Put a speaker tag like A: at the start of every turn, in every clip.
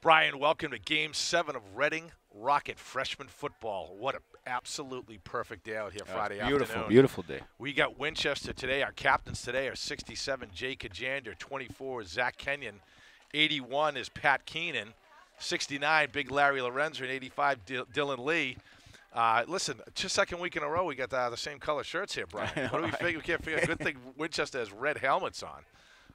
A: Brian, welcome to Game 7 of Reading Rocket Freshman Football. What an absolutely perfect day out here Friday
B: beautiful,
A: afternoon.
B: beautiful beautiful day.
A: We got Winchester today. Our captains today are 67, Jay Kajander, 24, Zach Kenyon, 81 is Pat Keenan, 69, Big Larry Lorenzo, and 85, D- Dylan Lee. Uh, listen, just second week in a row, we got uh, the same color shirts here, Brian. what do we
B: right?
A: figure? We can't figure. Good thing Winchester has red helmets on.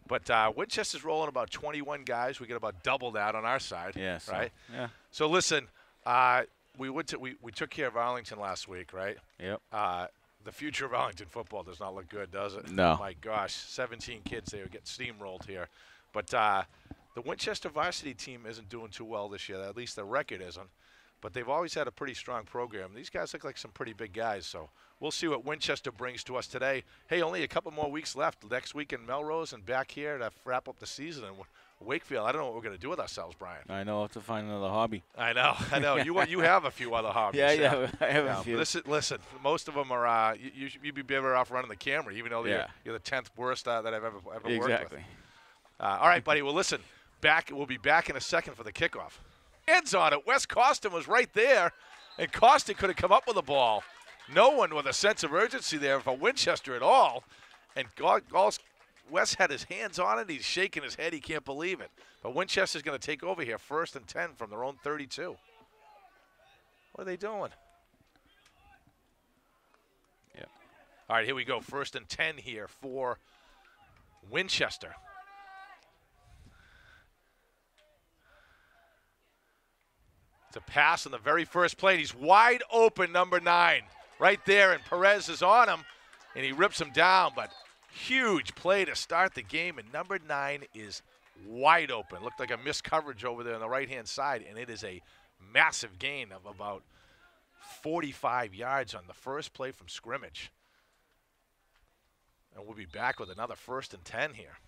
A: But uh, Winchester's rolling about 21 guys. We get about double that on our side.
B: Yeah, so,
A: right.
B: Yeah.
A: So listen, uh, we went to, we, we took care of Arlington last week, right?
B: Yep.
A: Uh, the future of Arlington football does not look good, does it?
B: No.
A: My gosh, 17 kids they would get steamrolled here. But uh, the Winchester varsity team isn't doing too well this year. At least the record isn't. But they've always had a pretty strong program. These guys look like some pretty big guys. So we'll see what Winchester brings to us today. Hey, only a couple more weeks left. Next week in Melrose and back here to wrap up the season in Wakefield. I don't know what we're going to do with ourselves, Brian.
B: I know. I'll have to find another hobby.
A: I know, I know. You you have a few other hobbies.
B: Yeah, yeah. I have
A: Yeah,
B: a few.
A: Listen, listen. Most of them are. Uh, you, you'd be better off running the camera, even though you're, you're the tenth worst uh, that I've ever ever worked
B: exactly.
A: with. Uh, all right, buddy. Well, listen. Back. We'll be back in a second for the kickoff. Hands on it. Wes Costin was right there, and Costin could have come up with the ball. No one with a sense of urgency there for Winchester at all. And Wes had his hands on it. He's shaking his head. He can't believe it. But Winchester's going to take over here, first and ten from their own 32. What are they doing?
B: Yep.
A: All right, here we go. First and 10 here for Winchester. It's a pass on the very first play. He's wide open, number nine, right there, and Perez is on him, and he rips him down. But huge play to start the game, and number nine is wide open. Looked like a missed coverage over there on the right-hand side, and it is a massive gain of about 45 yards on the first play from scrimmage. And we'll be back with another first and 10 here.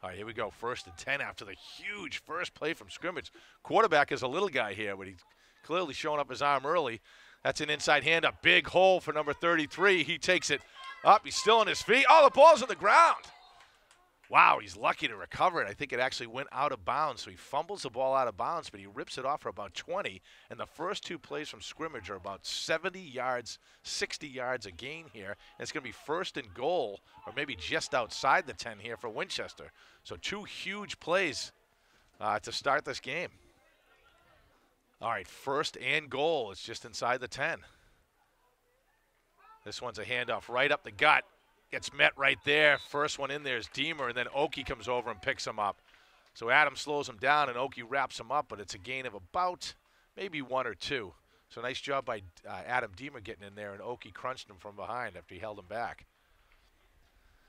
A: All right, here we go. First and 10 after the huge first play from scrimmage. Quarterback is a little guy here, but he's clearly showing up his arm early. That's an inside hand, a big hole for number 33. He takes it up. He's still on his feet. Oh, the ball's on the ground. Wow, he's lucky to recover it. I think it actually went out of bounds. So he fumbles the ball out of bounds, but he rips it off for about 20. And the first two plays from scrimmage are about 70 yards, 60 yards a gain here. And it's going to be first and goal, or maybe just outside the 10 here for Winchester. So two huge plays uh, to start this game. All right, first and goal. It's just inside the 10. This one's a handoff right up the gut. Gets met right there. First one in there is Deemer, and then Oki comes over and picks him up. So Adam slows him down, and Oki wraps him up, but it's a gain of about maybe one or two. So nice job by uh, Adam Deemer getting in there, and Oki crunched him from behind after he held him back.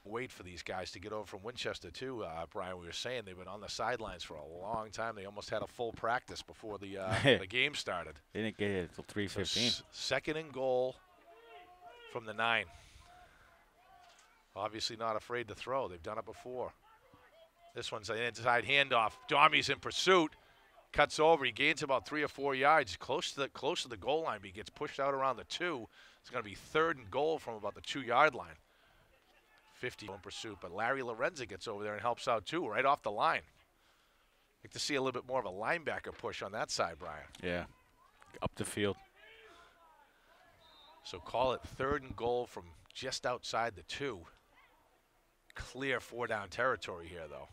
A: Wait for these guys to get over from Winchester too, uh, Brian. We were saying they've been on the sidelines for a long time. They almost had a full practice before the uh, the game started.
B: They didn't get it until
A: So
B: 3:15.
A: s- second and goal from the nine. Obviously not afraid to throw. They've done it before. This one's an inside handoff. Darmy's in pursuit. Cuts over. He gains about three or four yards. Close to the close to the goal line, but he gets pushed out around the two. It's going to be third and goal from about the two yard line. 50 in pursuit, but Larry Lorenza gets over there and helps out too, right off the line. Like to see a little bit more of a linebacker push on that side, Brian.
B: Yeah. Up the field.
A: So call it third and goal from just outside the two. Clear four down territory here, though.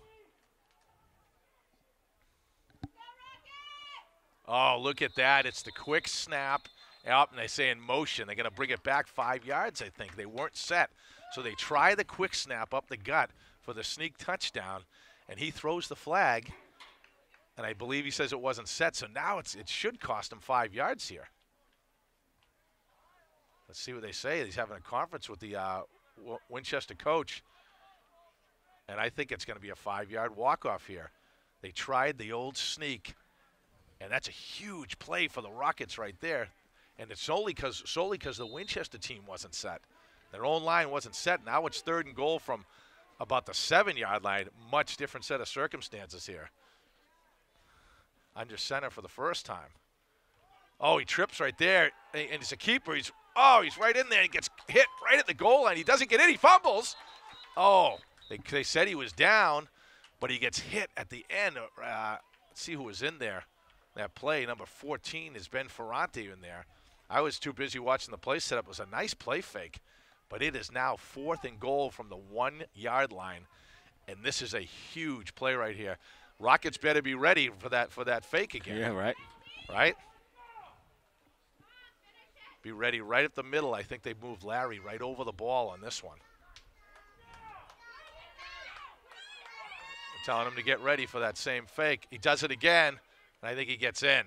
A: Oh, look at that. It's the quick snap up, and they say in motion. They're going to bring it back five yards, I think. They weren't set. So they try the quick snap up the gut for the sneak touchdown, and he throws the flag. And I believe he says it wasn't set. So now it's, it should cost him five yards here. Let's see what they say. He's having a conference with the uh, Winchester coach, and I think it's going to be a five-yard walk-off here. They tried the old sneak, and that's a huge play for the Rockets right there. And it's solely because solely because the Winchester team wasn't set. Their own line wasn't set. Now it's third and goal from about the seven-yard line. Much different set of circumstances here. Under center for the first time. Oh, he trips right there, and it's a keeper. He's oh, he's right in there. He gets hit right at the goal line. He doesn't get in. He fumbles. Oh, they, they said he was down, but he gets hit at the end uh, Let's see who was in there. That play, number 14, is Ben Ferrante in there. I was too busy watching the play setup. It was a nice play fake, but it is now fourth and goal from the one yard line, and this is a huge play right here. Rockets better be ready for that for that fake again.
B: Yeah, right.
A: Right? Be ready right at the middle. I think they moved Larry right over the ball on this one. Telling him to get ready for that same fake. He does it again, and I think he gets in.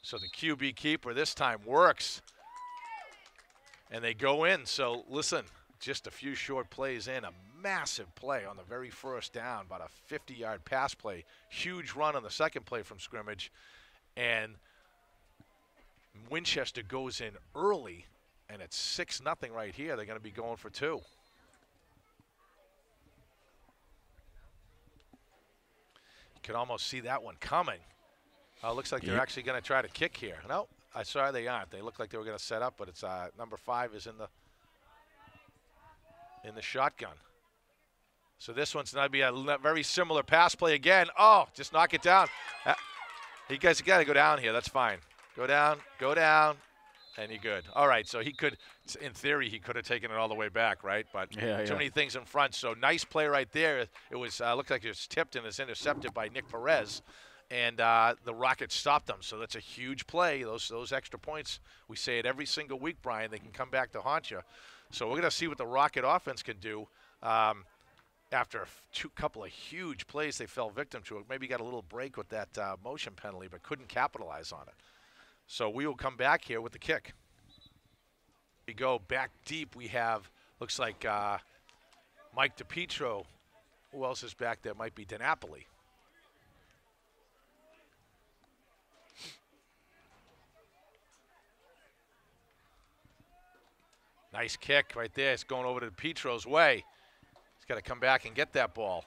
A: So the QB keeper this time works, and they go in. So listen, just a few short plays in, a massive play on the very first down, about a 50 yard pass play, huge run on the second play from scrimmage, and Winchester goes in early, and it's 6 nothing right here. They're going to be going for two. Can almost see that one coming. Uh, looks like they're
B: Yep.
A: actually going to try to kick here. No, I saw they aren't. They look like they were going to set up, but it's uh, number five is in the in the shotgun. So this one's going to be a very similar pass play again. Oh, just knock it down. Uh, you guys got to go down here. That's fine. Go down, go down, you're good. All right. So he could, in theory, he could have taken it all the way back, right? But
B: Yeah,
A: too
B: yeah.
A: many things in front. So nice play right there. It was uh, looked like it was tipped and it's intercepted by Nick Perez, and uh, the Rockets stopped them. So that's a huge play. Those those extra points. We say it every single week, Brian. They can come back to haunt you. So we're gonna see what the Rocket offense can do. Um, after a f- two couple of huge plays, they fell victim to it. Maybe got a little break with that uh, motion penalty, but couldn't capitalize on it. So we will come back here with the kick. We go back deep. We have looks like uh, Mike DePietro. Who else is back there? Might be DiNapoli. Nice kick right there. It's going over to DePietro's way. He's got to come back and get that ball.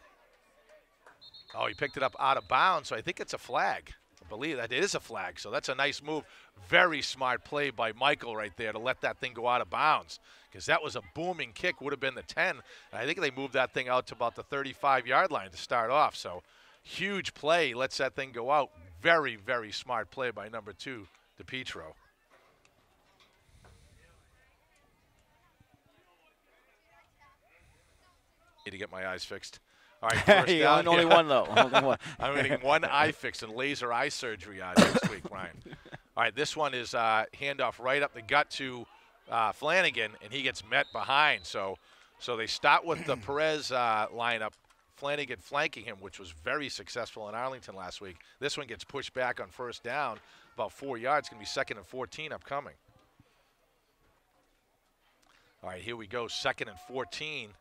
A: Oh, he picked it up out of bounds, so I think it's a flag. I believe that it is a flag, so that's a nice move. Very smart play by Michael right there to let that thing go out of bounds because that was a booming kick, would have been the 10. And I think they moved that thing out to about the 35 yard line to start off. So huge play, lets that thing go out. Very, very smart play by number two, DePietro. Need to get my eyes fixed. All right, first
B: Hey,
A: down
B: only
A: here.
B: one though. Only one.
A: I'm getting one eye fix and laser eye surgery on next week, Brian. All right, this one is uh, handoff right up the gut to uh, Flanagan, and he gets met behind. So, so they start with the Perez uh, lineup, Flanagan flanking him, which was very successful in Arlington last week. This one gets pushed back on first down, about four yards. Going to be second and 14 upcoming. All right, here we go. Second and 14.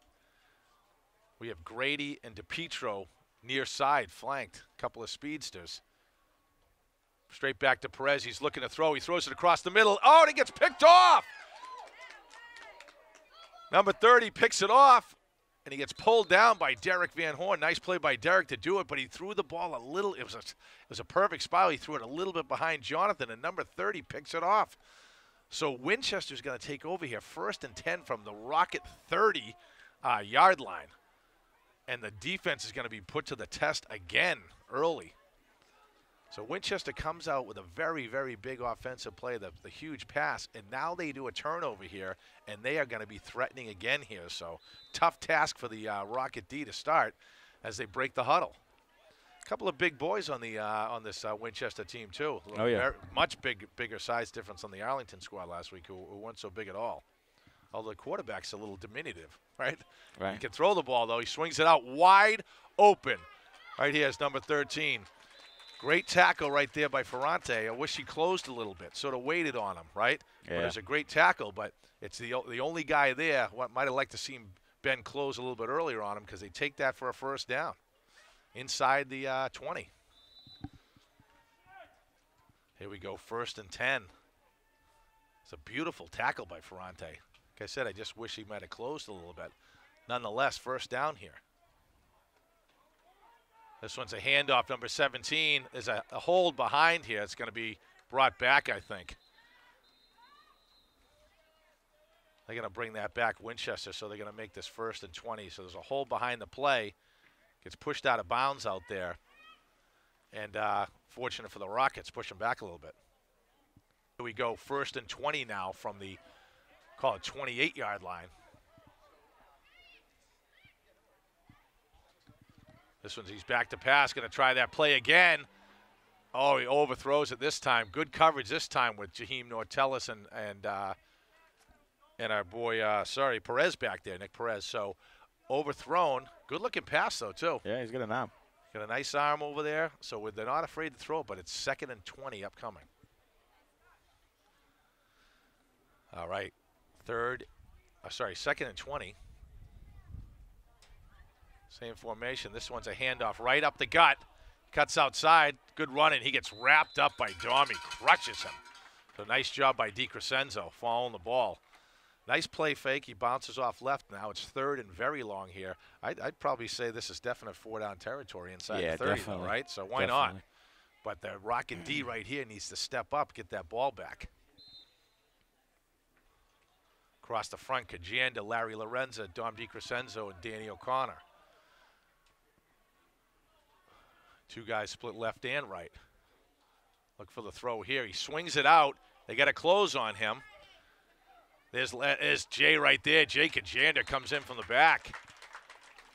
A: We have Grady and DePietro near side, flanked. A couple of speedsters. Straight back to Perez. He's looking to throw. He throws it across the middle. Oh, and it gets picked off. Number 30 picks it off, and he gets pulled down by Derek Van Horn. Nice play by Derek to do it, but he threw the ball a little. It was a, it was a perfect spot. He threw it a little bit behind Jonathan, and number 30 picks it off. So Winchester's going to take over here, first and 10 from the Rocket 30 uh, yard line and the defense is going to be put to the test again early. So Winchester comes out with a very, very big offensive play, the, the huge pass, and now they do a turnover here, and they are going to be threatening again here. So tough task for the uh, Rocket D to start as they break the huddle. A couple of big boys on the uh, on this uh, Winchester team too.
B: Oh, yeah.
A: Much big, bigger size difference on the Arlington squad last week, who, who weren't so big at all. Although the quarterback's a little diminutive, right?
B: Right.
A: He can throw the ball, though. He swings it out wide open. Right here is number 13. Great tackle right there by Ferrante. I wish he closed a little bit, sort of waited on him, right? Yeah. But
B: Yeah.
A: it's a great tackle, but it's the, the only guy there. What might have liked to seen Ben close a little bit earlier on him because they take that for a first down inside the uh, 20. Here we go, first and 10. It's a beautiful tackle by Ferrante. Like I said, I just wish he might have closed a little bit. Nonetheless, first down here. This one's a handoff, number 17. There's a, a hold behind here. It's going to be brought back, I think. They're going to bring that back, Winchester, so they're going to make this first and 20. So there's a hold behind the play. Gets pushed out of bounds out there. And uh, fortunate for the Rockets, push them back a little bit. Here we go, first and 20 now from the, call it 28 yard line. This one's he's back to pass, going to try that play again. Oh, he overthrows it this time. Good coverage this time with Jaheim Nortellis and and uh, and our boy, uh, sorry, Perez back there, Nick Perez. So overthrown. Good looking pass though too.
B: Yeah, he's got an arm.
A: Got a nice arm over there. So they're not afraid to throw it, but it's second and 20 upcoming. All right, third. Uh, sorry, second and 20. Same formation. This one's a handoff right up the gut. Cuts outside. Good running. He gets wrapped up by Domi. Crushes him. So nice job by DiCrescenzo following the ball. Nice play fake. He bounces off left now. It's third and very long here. I'd, I'd probably say this is definite four down territory inside
B: Yeah,
A: the 30, though, right? So why not? But the Rocket D right here needs to step up, get that ball back. Across the front, Kajander, Larry Lorenza, Dom DiCrescenzo, and Danny O'Connor. Two guys split left and right. Look for the throw here. He swings it out. They got to close on him. There's, there's Jay right there. Jay Kajander comes in from the back.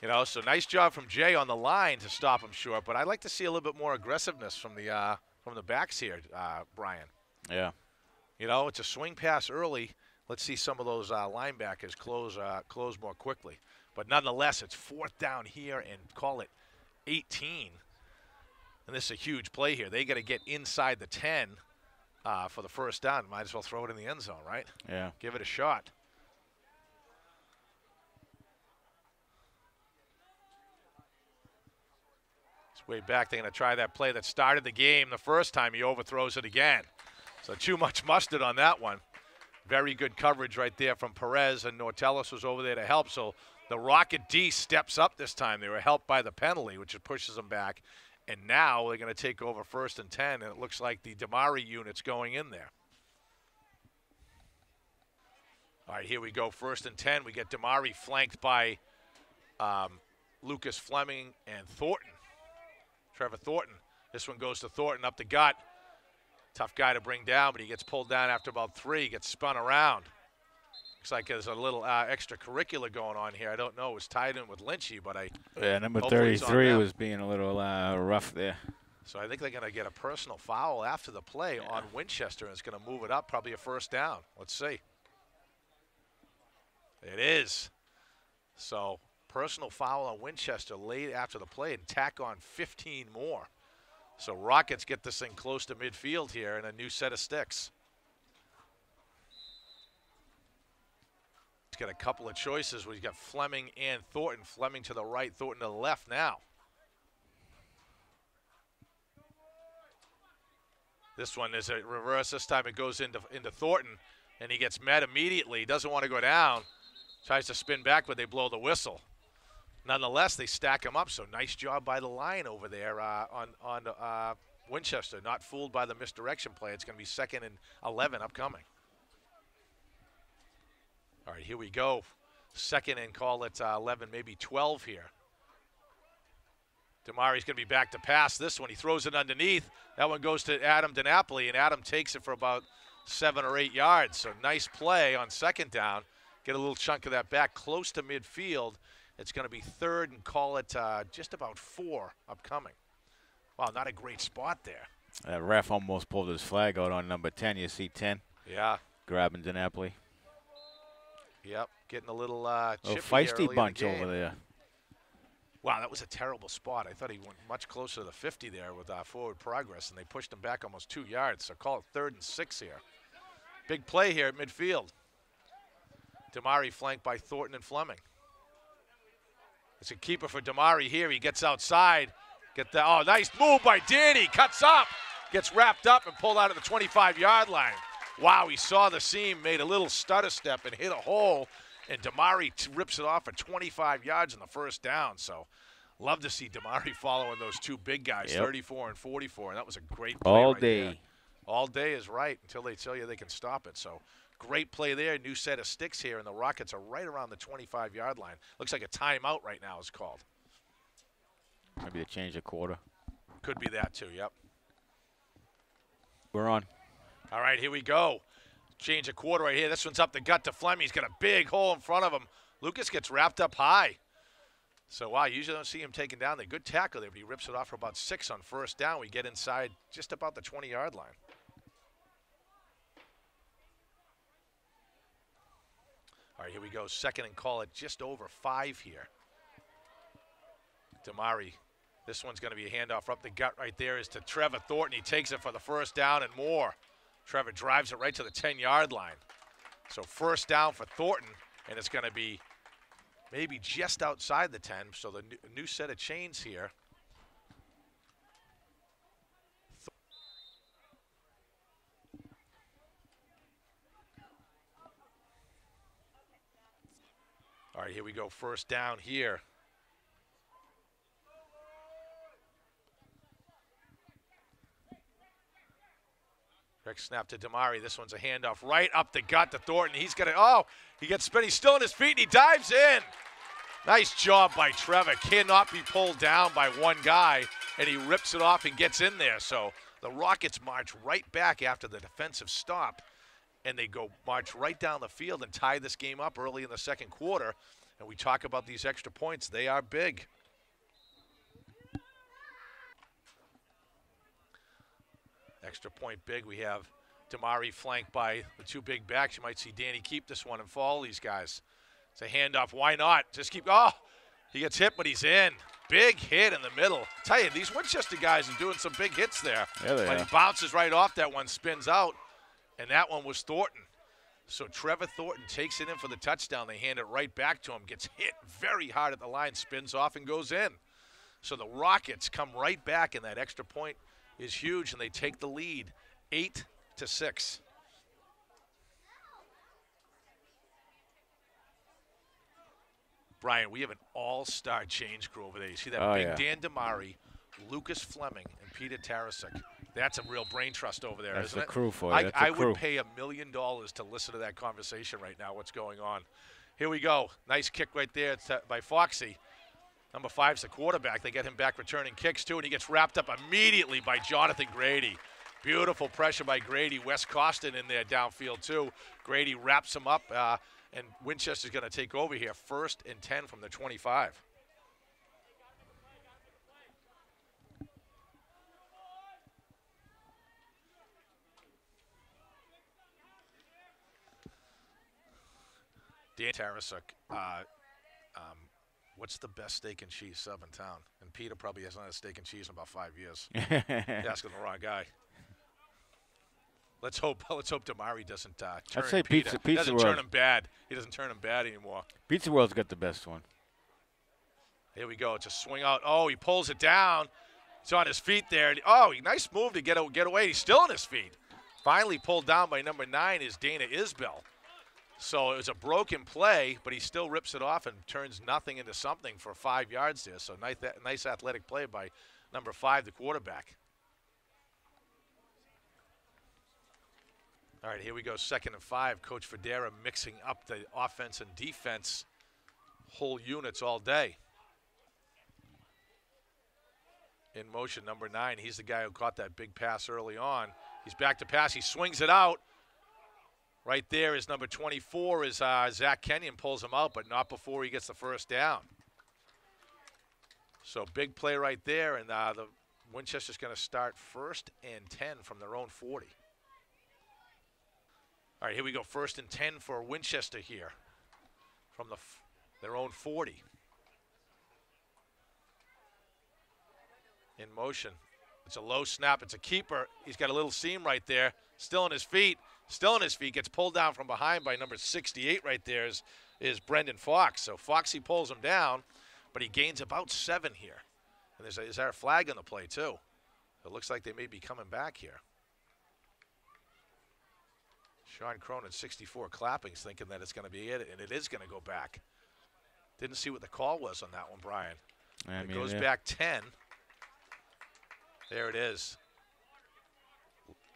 A: You know, so nice job from Jay on the line to stop him short. But I'd like to see a little bit more aggressiveness from the uh, from the backs here, uh, Brian.
B: Yeah.
A: You know, it's a swing pass early. Let's see some of those uh, linebackers close uh, close more quickly. But nonetheless, it's fourth down here and call it 18. And this is a huge play here. They got to get inside the 10 uh, for the first down. Might as well throw it in the end zone, right?
B: Yeah.
A: Give it a shot. It's way back. They're going to try that play that started the game the first time. He overthrows it again. So too much mustard on that one. Very good coverage right there from Perez, and Nortellis was over there to help. So the Rocket D steps up this time. They were helped by the penalty, which pushes them back. And now they're going to take over first and 10, and it looks like the Damari unit's going in there. All right, here we go. First and 10. We get Damari flanked by um, Lucas Fleming and Thornton. Trevor Thornton. This one goes to Thornton up the gut. Tough guy to bring down, but he gets pulled down after about three, gets spun around. Looks like there's a little uh, extracurricular going on here. I don't know. It was tied in with Lynchy, but I.
B: Yeah, number
A: Hopefully it's on
B: 33 was being a little uh, rough there.
A: So I think they're going to get a personal foul after the play on Winchester, and it's going to move it up, probably a first down. Let's see. It is. So personal foul on Winchester late after the play and tack on 15 more. So Rockets get this thing close to midfield here and a new set of sticks. He's got a couple of choices he's got Fleming and Thornton. Fleming to the right, Thornton to the left now. This one is a reverse. This time it goes into into Thornton, and he gets met immediately. He doesn't want to go down. Tries to spin back, but they blow the whistle. Nonetheless, they stack them up. So nice job by the line over there uh, on on uh, Winchester. Not fooled by the misdirection play. It's going to be second and 11 upcoming. All right, here we go. Second and call it uh, 11, maybe 12 here. Damari's going to be back to pass this one. He throws it underneath. That one goes to Adam DiNapoli, and Adam takes it for about seven or eight yards. So nice play on second down. Get a little chunk of that back close to midfield. It's going to be third and call it uh, just about four upcoming. Wow, not a great spot there.
B: That ref almost pulled his flag out on number 10. You see 10
A: Yeah,
B: grabbing DiNapoli.
A: yep. Getting a little uh, early
B: feisty
A: the
B: bunch
A: game.
B: over there.
A: Wow, that was a terrible spot. I thought he went much closer to the 50 there with uh, forward progress, and they pushed him back almost two yards. So call it third and six here. Big play here at midfield. Damari flanked by Thornton and Fleming. It's a keeper for Damari here. He gets outside. Get the oh, nice move by Danny. Cuts up, gets wrapped up and pulled out of the 25-yard line. Wow, he saw the seam, made a little stutter step and hit a hole, and Damari t- rips it off for 25 yards in the first down. So, love to see Damari following those two big guys,
B: Yep.
A: 34 and 44, and that was a great play
B: All
A: right there.
B: day.
A: All day is right until they tell you they can stop it. So great play there. New set of sticks here, and the Rockets are right around the 25 yard line. Looks like a timeout right now is called.
B: Maybe they change the quarter.
A: could be that too. Yep.
B: We're on.
A: All right, here we go. Change a quarter right here. This one's up the gut to Fleming. He's got a big hole in front of him. Lucas gets wrapped up high. So, wow, usually don't see him taken down. The good tackle there, but he rips it off for about six on first down. We get inside just about the 20 yard line. All right, here we go. Second and call it just over five here. Damari. This one's going to be a handoff up the gut right there is to Trevor Thornton. He takes it for the first down and more. Trevor drives it right to the 10 yard line. So first down for Thornton, and it's going to be maybe just outside the 10. So the new, new set of chains here. Right, here we go. First down here. Quick snap to Damari. This one's a handoff right up the gut to Thornton. He's going to, oh, he gets spin. He's still on his feet and he dives in. Nice job by Trevor. Cannot be pulled down by one guy, and he rips it off and gets in there. So the Rockets march right back after the defensive stop, and they go march right down the field and tie this game up early in the second quarter. And we talk about these extra points, they are big. Extra point big. We have Damari flanked by the two big backs. You might see Danny keep this one and follow these guys. It's a handoff. Why not? Just keep. Oh, he gets hit, but he's in. Big hit in the middle. tell you, these Winchester guys are doing some big hits there.
B: Yeah, they
A: but
B: are.
A: he bounces right off that one, spins out, and that one was Thornton. So Trevor Thornton takes it in for the touchdown. They hand it right back to him. Gets hit very hard at the line, spins off, and goes in. So the Rockets come right back, and that extra point is huge, and they take the lead, eight to six. Brian, we have an all-star change crew over there. You see that
B: Oh,
A: big
B: yeah.
A: Dan Damari, Lucas Fleming, and Peter Tarasik. That's a real brain trust over there,
B: That's
A: not
B: the
A: it?
B: crew for you.
A: I,
B: That's the
A: I
B: crew.
A: would pay a million dollars to listen to that conversation right now. What's going on? Here we go. Nice kick right there uh, by Foxy. Number five's the quarterback. They get him back returning kicks too, and he gets wrapped up immediately by Jonathan Grady. Beautiful pressure by Grady. Wes Costin in there downfield too. Grady wraps him up, uh, and Winchester's going to take over here. First and 10 from the 25. Dan Tarasuk, uh, um, what's the best steak and cheese sub in town? And Peter probably hasn't had a steak and cheese in about five years. Asking the wrong guy. Let's hope. Let's hope Damari doesn't uh, turn.
B: say
A: Peter.
B: Pizza- Pizza
A: doesn't
B: World.
A: turn him bad. He doesn't turn him bad anymore.
B: Pizza World's got the best one.
A: Here we go. It's a swing out. Oh, he pulls it down. He's on his feet there. Oh, nice move to get, get away. He's still on his feet. Finally pulled down by number nine is Dana Isbell. So it was a broken play, but he still rips it off and turns nothing into something for five yards there. So nice, nice athletic play by number five, the quarterback. All right, here we go. Second and five. Coach Federa mixing up the offense and defense whole units all day in motion, number nine. He's the guy who caught that big pass early on. He's back to pass. He swings it out. Right there is number 24 is uh, Zach Kenyon pulls him out, but not before he gets the first down. So big play right there, and uh, the Winchester's going to start first and 10 from their own 40. All right, here we go. First and 10 for Winchester here from the their own 40. in motion. It's a low snap. It's a keeper. He's got a little seam right there. Still on his feet. Still on his feet. Gets pulled down from behind by number 68 right there is, is Brendan Fox. So Foxy pulls him down, but he gains about seven here. And there's a, is there a flag on the play too? It looks like they may be coming back here. Sean Cronin, 64, clapping's thinking that it's going to be it, and it is going to go back. Didn't see what the call was on that one, Brian.
B: I
A: it goes
B: yeah.
A: back 10. There it is.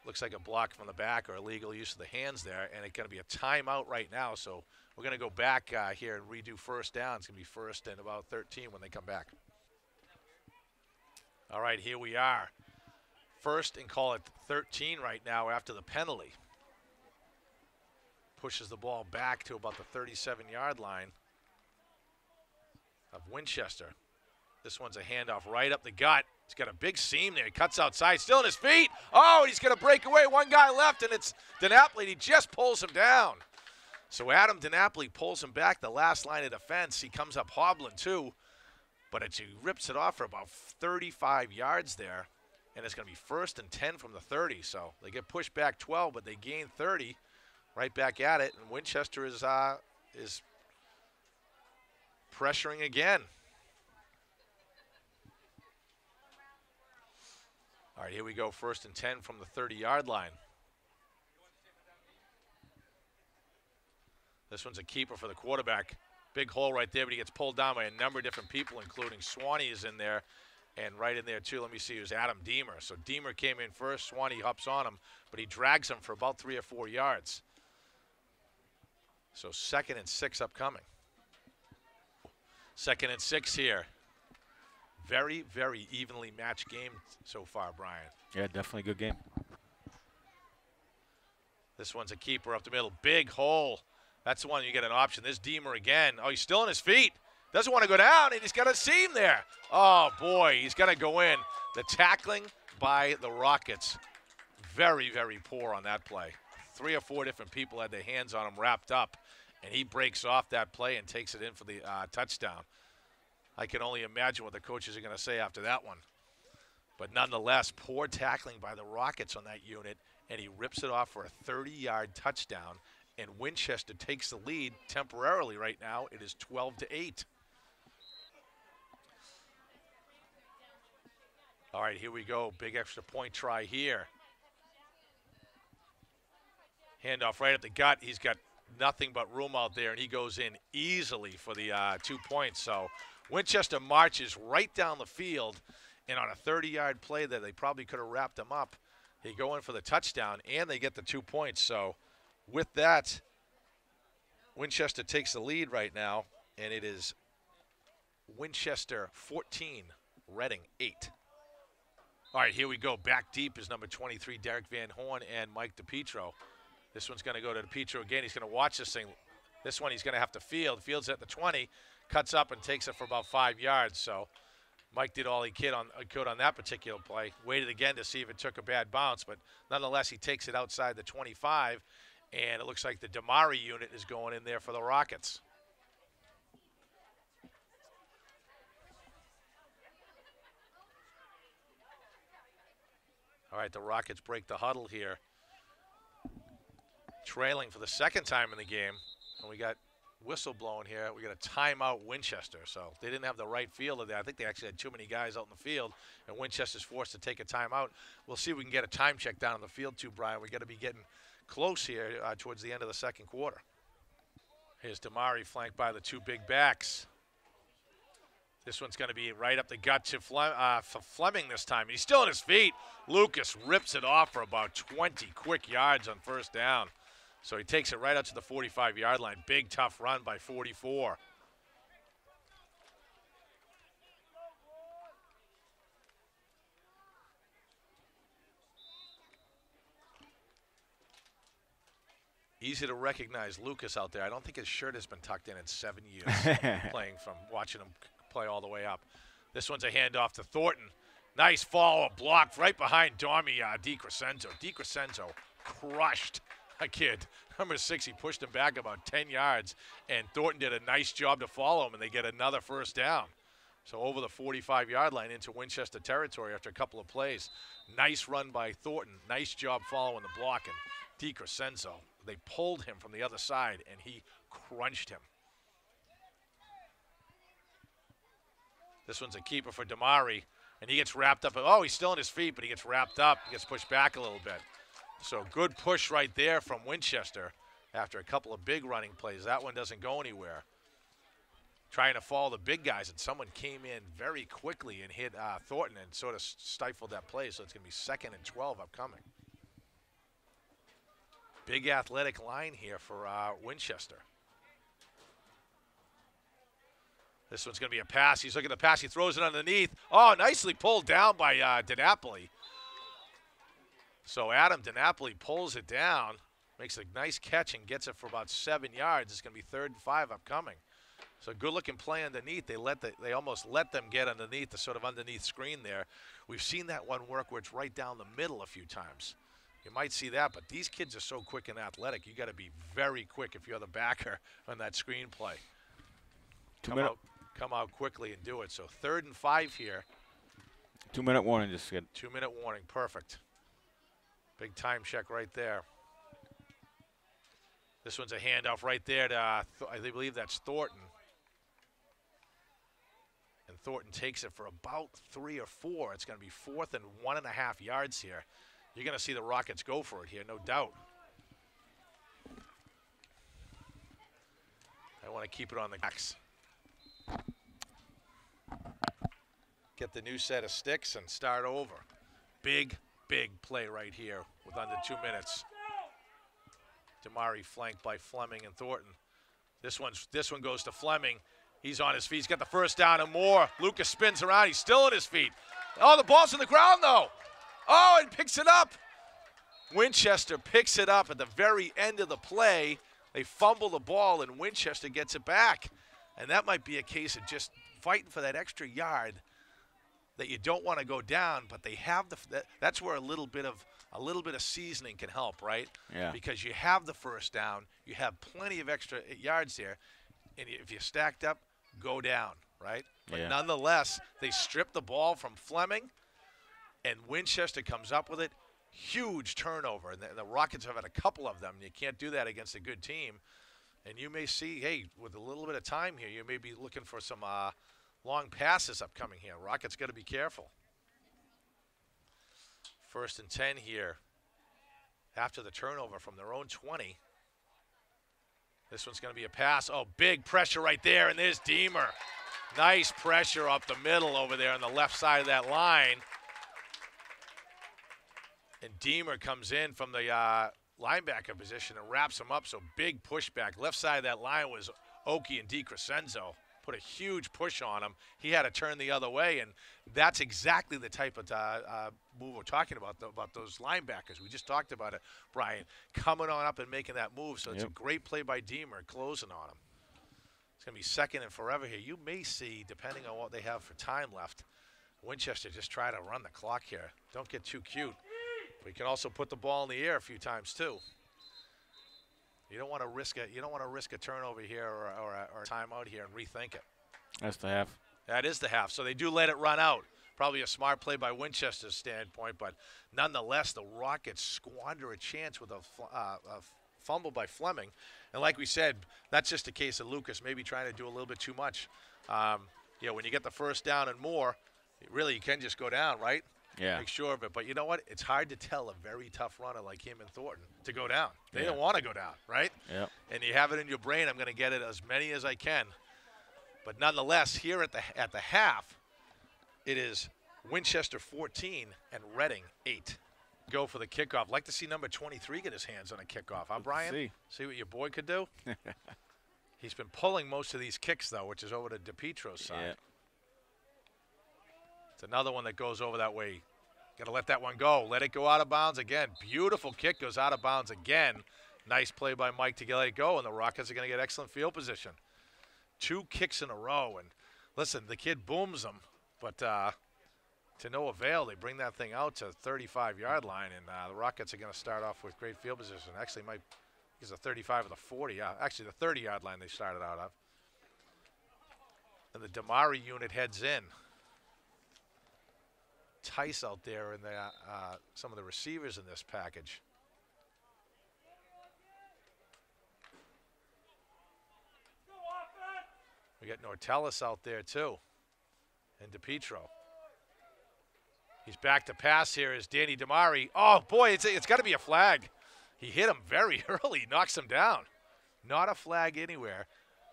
A: Looks like a block from the back or illegal use of the hands there, and it's going to be a timeout right now. So we're going to go back uh, here and redo first down. It's going to be first and about 13 when they come back. All right, here we are. First and call it 13 right now after the penalty. Pushes the ball back to about the 37 yard line of Winchester. This one's a handoff right up the gut. He's got a big seam there. He cuts outside, still on his feet. Oh, he's going to break away. One guy left, and it's DiNapoli. He just pulls him down. So Adam DiNapoli pulls him back the last line of defense. He comes up hobbling too, but he rips it off for about 35 yards there, and it's going to be first and 10 from the 30. So they get pushed back 12, but they gain 30, right back at it, and Winchester is uh, is pressuring again. All right, here we go. First and 10 from the 30 yard line. This one's a keeper for the quarterback. Big hole right there, but he gets pulled down by a number of different people, including Swanee is in there. And right in there, too, let me see, was Adam Deemer. So Deemer came in first. Swanee hops on him, but he drags him for about three or four yards. So second and six upcoming. Second and six here. Very, very evenly matched game so far, Brian.
B: Yeah, definitely a good game.
A: This one's a keeper up the middle. Big hole. That's the one you get an option. This Deemer again. Oh, he's still on his feet. Doesn't want to go down, and he's got a seam there. Oh, boy, he's going to go in. The tackling by the Rockets, very, very poor on that play. Three or four different people had their hands on him wrapped up, and he breaks off that play and takes it in for the uh, touchdown. I can only imagine what the coaches are going to say after that one. But nonetheless, poor tackling by the Rockets on that unit, and he rips it off for a 30 yard touchdown. And Winchester takes the lead temporarily right now. It is 12 to 8. All right, here we go. Big extra point try here. Handoff right at the gut. He's got nothing but room out there, and he goes in easily for the uh, two points. So Winchester marches right down the field, and on a 30 yard play that they probably could have wrapped them up, they go in for the touchdown, and they get the two points. So with that, Winchester takes the lead right now, and it is Winchester 14, Reading 8. All right, here we go. Back deep is number 23, Derek Van Horn and Mike DePietro. This one's going to go to DePietro again. He's going to watch this thing. This one he's going to have to field. Fields at the 20, cuts up and takes it for about five yards. So Mike did all he could on, could on that particular play. Waited again to see if it took a bad bounce, but nonetheless, he takes it outside the 25, and it looks like the Damari unit is going in there for the Rockets. All right, the Rockets break the huddle here. Trailing for the second time in the game. And we got whistle blowing here. We got a timeout Winchester. So they didn't have the right field of there. I think they actually had too many guys out in the field, and Winchester's forced to take a timeout. We'll see if we can get a time check down on the field too, Brian. We got to be getting close here uh, towards the end of the second quarter. Here's Damari flanked by the two big backs. This one's going to be right up the gut to Fle- uh, for Fleming this time. He's still on his feet. Lucas rips it off for about 20 quick yards on first down. So he takes it right out to the 45 yard line. Big, tough run by 44. Easy to recognize Lucas out there. I don't think his shirt has been tucked in in seven years playing from watching him play all the way up. This one's a handoff to Thornton. Nice follow up block right behind Domi uh, DiCrescenzo. DiCrescenzo crushed a kid. Number six, he pushed him back about 10 yards, and Thornton did a nice job to follow him, and they get another first down. So over the 45 yard line into Winchester territory after a couple of plays. Nice run by Thornton. Nice job following the block, and DiCrescenzo. They pulled him from the other side, and he crunched him. This one's a keeper for Damari, and he gets wrapped up. Oh, he's still on his feet, but he gets wrapped up. He gets pushed back a little bit. So good push right there from Winchester after a couple of big running plays. That one doesn't go anywhere. Trying to follow the big guys, and someone came in very quickly and hit uh, Thornton and sort of stifled that play. So it's going to be second and 12 upcoming. Big athletic line here for uh, Winchester. This one's going to be a pass. He's looking at the pass. He throws it underneath. Oh, nicely pulled down by uh, DiNapoli. So Adam DiNapoli pulls it down, makes a nice catch, and gets it for about seven yards. It's going to be third and five upcoming. So good looking play underneath. They let the, they almost let them get underneath the sort of underneath screen there. We've seen that one work where it's right down the middle a few times. You might see that, but these kids are so quick and athletic. You got to be very quick if you're the backer on that screen play.
B: Two
A: come
B: minute,
A: out, come out quickly and do it. So third and five here.
B: two minute warning. Just get
A: Two minute warning. Perfect. Big time check right there. This one's a handoff right there to, uh, I believe that's Thornton. And Thornton takes it for about three or four. It's going to be fourth and one and a half yards here. You're going to see the Rockets go for it here, no doubt. I want to keep it on the X. Get the new set of sticks and start over. Big, big play right here with under two minutes. Damari flanked by Fleming and Thornton. This one's this one goes to Fleming. He's on his feet. He's got the first down and more. Lucas spins around. He's still on his feet. Oh, the ball's on the ground though. Oh, and picks it up. Winchester picks it up at the very end of the play. They fumble the ball and Winchester gets it back. And that might be a case of just fighting for that extra yard that you don't want to go down, but they have the that, that's where a little bit of a little bit of seasoning can help, right?
B: Yeah.
A: Because you have the first down, you have plenty of extra yards there, and if you're stacked up, go down, right? But
B: Yeah.
A: nonetheless, they strip the ball from Fleming, and Winchester comes up with it. Huge turnover, and the, the Rockets have had a couple of them. You can't do that against a good team. And you may see, hey, with a little bit of time here, you may be looking for some uh, long passes upcoming here. Rockets got to be careful. First and 10 here after the turnover from their own 20. This one's going to be a pass. Oh, big pressure right there, and there's Deemer. Nice pressure up the middle over there on the left side of that line. And Deemer comes in from the uh, linebacker position and wraps him up. So big pushback. Left side of that line was Oki and DiCrescenzo. Put a huge push on him. He had to turn the other way, and that's exactly the type of uh, uh, move we're talking about, though, about those linebackers. We just talked about it, Brian, coming on up and making that move. So it's a great play by Deemer, closing on him. It's going to be second and forever here. You may see, depending on what they have for time left, Winchester just try to run the clock here. Don't get too cute. We can also put the ball in the air a few times too. You don't want to risk it. You don't want to risk a turnover here or, or, a, or a timeout here and rethink it.
B: that's the half.
A: That is the half. So they do let it run out. Probably a smart play by Winchester's standpoint, but nonetheless, the Rockets squander a chance with a, uh, a fumble by Fleming. And like we said, that's just a case of Lucas maybe trying to do a little bit too much. Um, you know, when you get the first down and more, really you can just go down, right?
B: Yeah.
A: Make sure of it. But you know what? It's hard to tell a very tough runner like him and Thornton to go down. They
B: Yeah.
A: don't want to go down, right?
B: Yep.
A: and you have it in your brain. I'm going to get it as many as I can. But nonetheless, here at the at the half, it is Winchester 14 and Reading 8. Go for the kickoff. Like to see number 23 get his hands on a kickoff, huh, Brian?
B: see.
A: See what your boy could do. He's been pulling most of these kicks though, which is over to DePietro's side.
B: Yeah.
A: It's another one that goes over that way. Got to let that one go. Let it go out of bounds again. Beautiful kick goes out of bounds again. Nice play by Mike to let it go, and the Rockets are going to get excellent field position. Two kicks in a row, and listen, the kid booms them, but uh, to no avail. They bring that thing out to 35-yard line, and uh, the Rockets are going to start off with great field position. Actually, might is the 35 or the 40. Yeah, actually the 30-yard line they started out of. And the Damari unit heads in. Tice out there and the, uh, some of the receivers in this package. We got Nortellis out there too, and DePietro. He's back to pass here is Danny Damari. Oh boy, it's, it's got to be a flag. He hit him very early, knocks him down. Not a flag anywhere.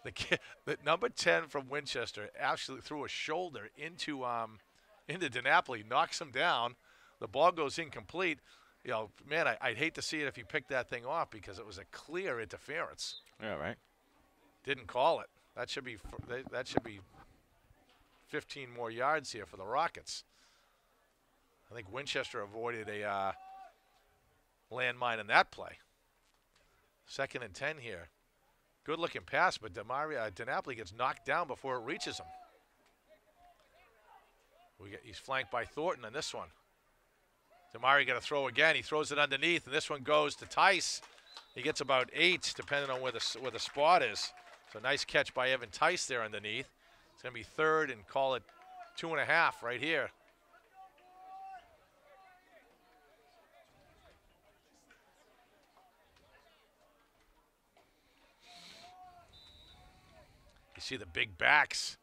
A: The kid, the number ten from Winchester, actually threw a shoulder into um, into DiNapoli, knocks him down. The ball goes incomplete. You know, man, I, I'd hate to see it if he picked that thing off because it was a clear interference.
B: Yeah. Right.
A: Didn't call it. That should be that- that should be 15 more yards here for the Rockets. I think Winchester avoided a uh, landmine in that play. Second and 10 here. Good looking pass, but Demaria uh, DiNapoli gets knocked down before it reaches him. Get, he's flanked by Thornton on this one. Damari got to throw again. He throws it underneath, and this one goes to Tice. He gets about eight, depending on where the, where the spot is. So nice catch by Evan Tice there underneath. It's going to be third and call it two and a half right here. You see the big backs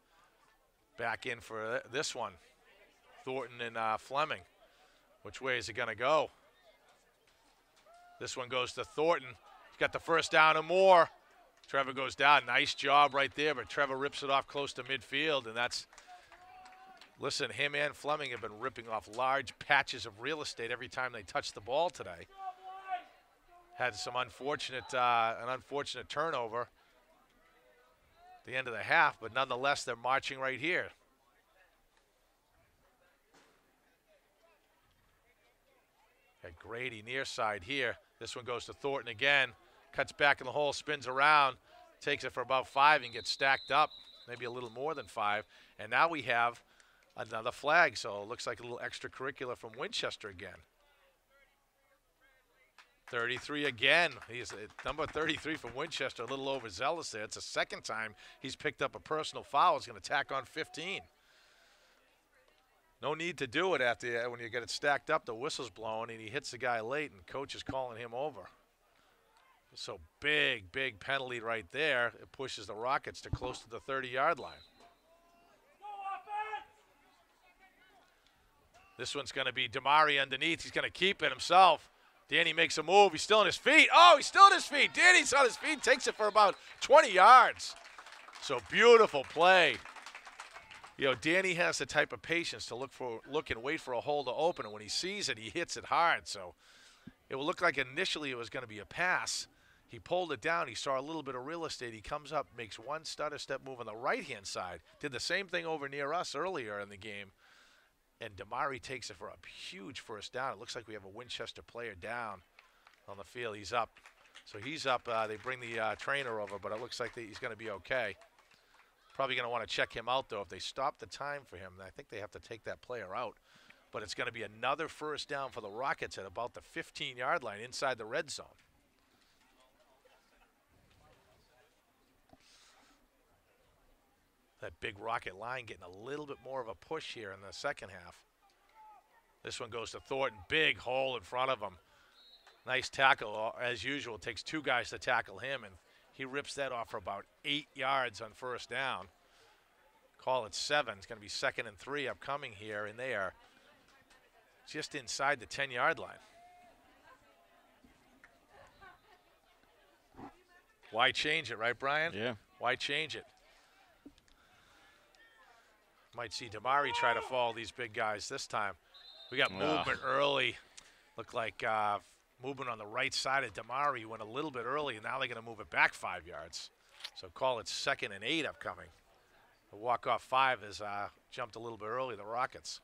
A: back in for uh, this one. Thornton and uh, Fleming. Which way is it going to go? This one goes to Thornton. He's got the first down and more. Trevor goes down. Nice job right there, but Trevor rips it off close to midfield, and that's. Listen, him and Fleming have been ripping off large patches of real estate every time they touch the ball today. Had some unfortunate, uh, an unfortunate turnover the end of the half, but nonetheless, they're marching right here. Got Grady near side here. This one goes to Thornton again. Cuts back in the hole, spins around, takes it for about five and gets stacked up, maybe a little more than five. And now we have another flag, so it looks like a little extracurricular from Winchester again. 33 again. He's uh, number 33 from Winchester, a little overzealous there. It's the second time he's picked up a personal foul. He's going to tack on 15. No need to do it after uh, when you get it stacked up. The whistle's blowing and he hits the guy late, and coach is calling him over. So big, big penalty right there. It pushes the Rockets to close to the 30-yard line. This one's going to be Damari underneath. He's going to keep it himself. Danny makes a move. He's still on his feet. Oh, he's still on his feet. Danny's on his feet. Takes it for about 20 yards. So beautiful play. You know, Danny has the type of patience to look for, look and wait for a hole to open, and when he sees it, he hits it hard. So it will look like initially it was going to be a pass. He pulled it down. He saw a little bit of real estate. He comes up, makes one stutter step move on the right hand side. Did the same thing over near us earlier in the game and Damari takes it for a huge first down. It looks like we have a Winchester player down on the field. He's up. So he's up. Uh, they bring the uh, trainer over, but it looks like he's going to be okay. Probably going to want to check him out, though. If they stop the time for him, I think they have to take that player out. But it's going to be another first down for the Rockets at about the 15 yard line inside the red zone. That big rocket line getting a little bit more of a push here in the second half. This one goes to Thornton. Big hole in front of him. Nice tackle, uh, as usual. Takes two guys to tackle him, and he rips that off for about eight yards on first down. Call it seven. It's going to be second and three upcoming here, and they are just inside the 10 yard line. Why change it, right, Brian?
B: Yeah.
A: Why change it? Might see Damari try to follow these big guys this time. We got movement early. Look like uh, movement on the right side of Damari went a little bit early, and now they're going to move it back five yards. So call it second and eight upcoming. The walk-off five has uh, jumped a little bit early, the Rockets.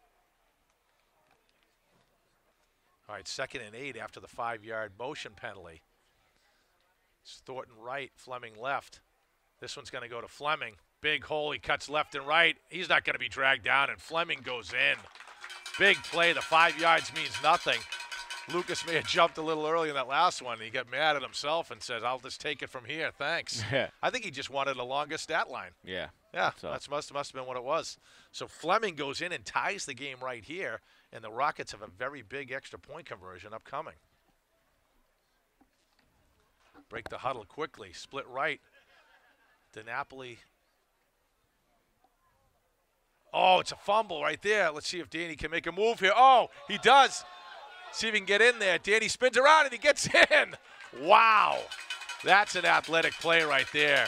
A: All right, second and eight after the five-yard motion penalty. It's Thornton right, Fleming left. This one's going to go to Fleming. Big hole. He cuts left and right. He's not going to be dragged down, and Fleming goes in. Big play. The five yards means nothing. Lucas may have jumped a little early in that last one. He got mad at himself and said, I'll just take it from here. Thanks. Yeah. I think he just wanted a longer stat line.
B: Yeah.
A: Yeah, that must, must have been what it was. So Fleming goes in and ties the game right here, and the Rockets have a very big extra point conversion upcoming. Break the huddle quickly. Split right. DiNapoli Oh, it's a fumble right there. Let's see if Danny can make a move here. Oh, he does. See if he can get in there. Danny spins around and he gets in. Wow. That's an athletic play right there.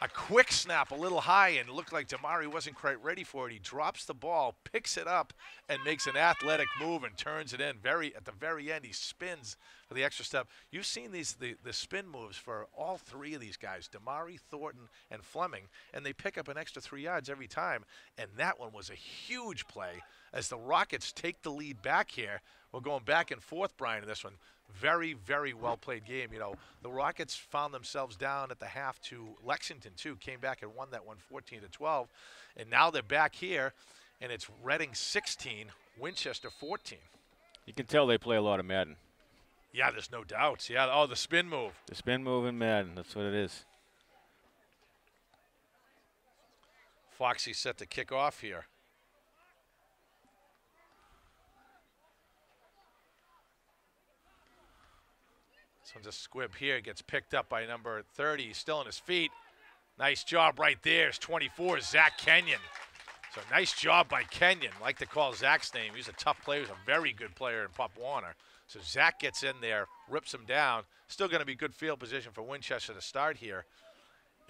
A: a quick snap a little high and looked like Damari wasn't quite ready for it. He drops the ball, picks it up, and makes an athletic move and turns it in. Very at the very end, he spins for the extra step. You've seen these the, the spin moves for all three of these guys, Damari, Thornton, and Fleming, and they pick up an extra three yards every time. And that one was a huge play as the Rockets take the lead back here. We're going back and forth, Brian, in this one. Very, very well played game. You know, the Rockets found themselves down at the half to Lexington too. Came back and won that one 14 to 12, and now they're back here, and it's Reading 16, Winchester 14.
B: You can tell they play a lot of Madden.
A: Yeah, there's no doubt. Yeah, oh, the spin move.
B: The spin move in Madden. That's what it is.
A: Foxy set to kick off here. So just squib here gets picked up by number 30. He's still on his feet. Nice job right there. It's 24, Zach Kenyon. So nice job by Kenyon. Like to call Zach's name. He's a tough player. He's a very good player in Pop Warner. So Zach gets in there, rips him down. Still going to be good field position for Winchester to start here.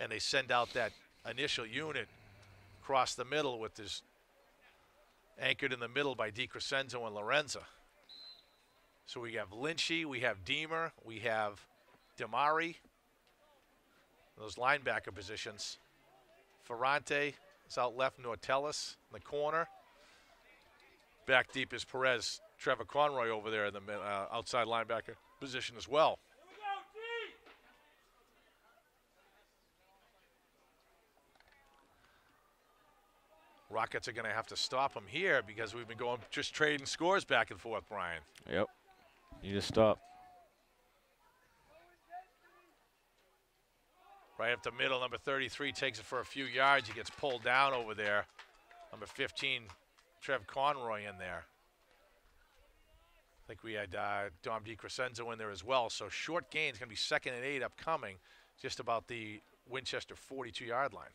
A: And they send out that initial unit across the middle with his anchored in the middle by DiCrescenzo and Lorenza. So we have Lynchy, we have Deemer, we have Damari, those linebacker positions. Ferrante is out left, Nortellis in the corner. Back deep is Perez, Trevor Conroy over there in the uh, outside linebacker position as well. Rockets are going to have to stop him here because we've been going just trading scores back and forth, Brian.
B: Yep. You just stop.
A: Right up the middle, number 33 takes it for a few yards. He gets pulled down over there. Number 15, Trev Conroy in there. I think we had uh, Dom DiCrescenzo in there as well. So short gain is going to be second and eight upcoming, just about the Winchester 42 yard line.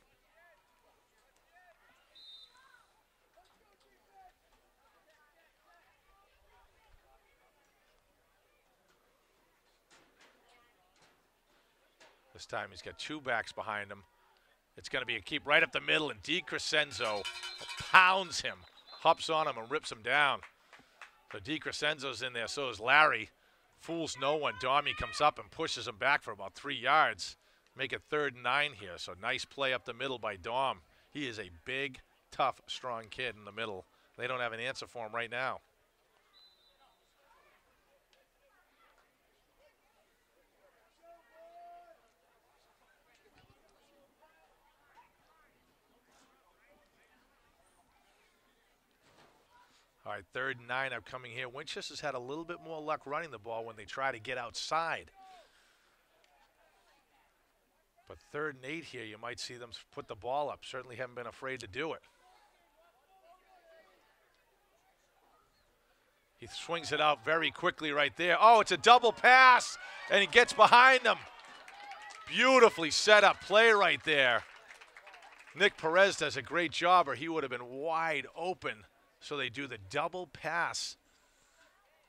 A: This time he's got two backs behind him. It's going to be a keep right up the middle, and DiCrescenzo pounds him, hops on him, and rips him down. So DiCrescenzo's in there, so is Larry. Fools no one. Domi comes up and pushes him back for about three yards. Make it third and nine here. So nice play up the middle by Dom. He is a big, tough, strong kid in the middle. They don't have an answer for him right now. All right, third and nine upcoming here. Winchester's had a little bit more luck running the ball when they try to get outside. But third and eight here, you might see them put the ball up. Certainly haven't been afraid to do it. He swings it out very quickly right there. Oh, it's a double pass, and he gets behind them. Beautifully set up play right there. Nick Perez does a great job, or he would have been wide open. So they do the double pass.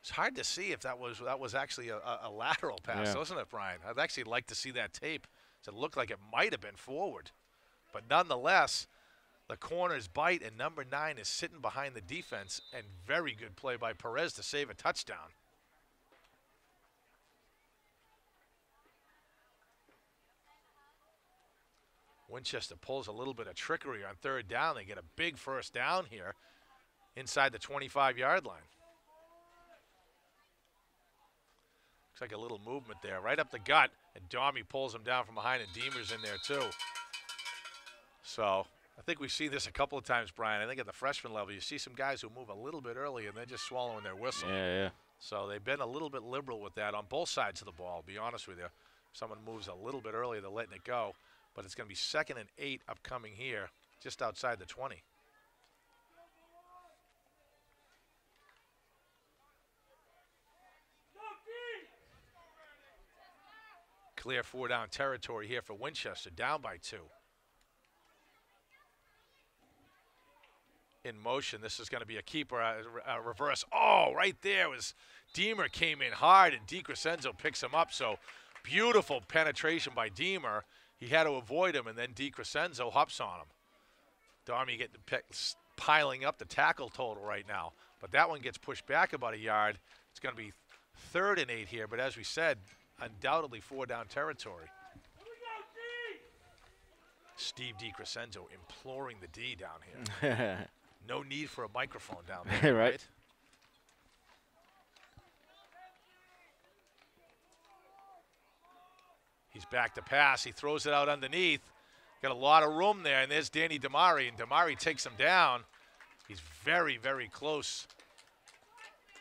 A: It's hard to see if that was that was actually a, a lateral pass, yeah. wasn't it, Brian? I'd actually like to see that tape. It looked like it might have been forward, but nonetheless, the corners bite, and number nine is sitting behind the defense, and very good play by Perez to save a touchdown. Winchester pulls a little bit of trickery on third down. They get a big first down here inside the 25 yard line. Looks like a little movement there, right up the gut, and Domi pulls him down from behind, and Deemer's in there too. So I think we see this a couple of times, Brian. I think at the freshman level, you see some guys who move a little bit early and they're just swallowing their whistle.
B: Yeah, yeah.
A: So they've been a little bit liberal with that on both sides of the ball, to be honest with you. Someone moves a little bit early, they're letting it go. But it's going to be second and eight upcoming here, just outside the 20. Clear four down territory here for Winchester, down by two. In motion, this is going to be a keeper, uh, a, a uh, reverse. Oh, right there was Deemer came in hard, and DiCrescenzo picks him up. So beautiful penetration by Deemer. he had to avoid him, and then DiCrescenzo hops on him. Darmy getting piling up the tackle total right now. But that one gets pushed back about a yard. It's going to be third and eight here, but as we said, undoubtedly four down territory. Steve DiCrescenzo imploring the D down here. no need for a microphone down there, right? right? He's back to pass. He throws it out underneath. Got a lot of room there, and there's Danny Damari, and Damari takes him down. He's very, very close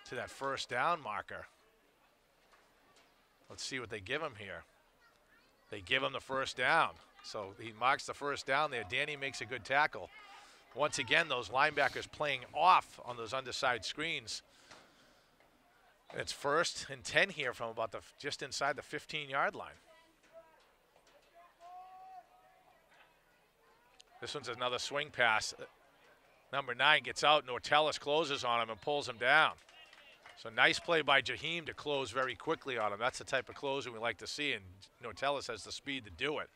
A: to that first down marker. Let's see what they give him here. They give him the first down. So he marks the first down there. Danny makes a good tackle. Once again, those linebackers playing off on those underside screens. it's first and 10 here from about the just inside the 15 yard line. This one's another swing pass. Number nine gets out. Nortellis closes on him and pulls him down. So nice play by Jaheim to close very quickly on him. That's the type of closing we like to see, and Nortellis has the speed to do it.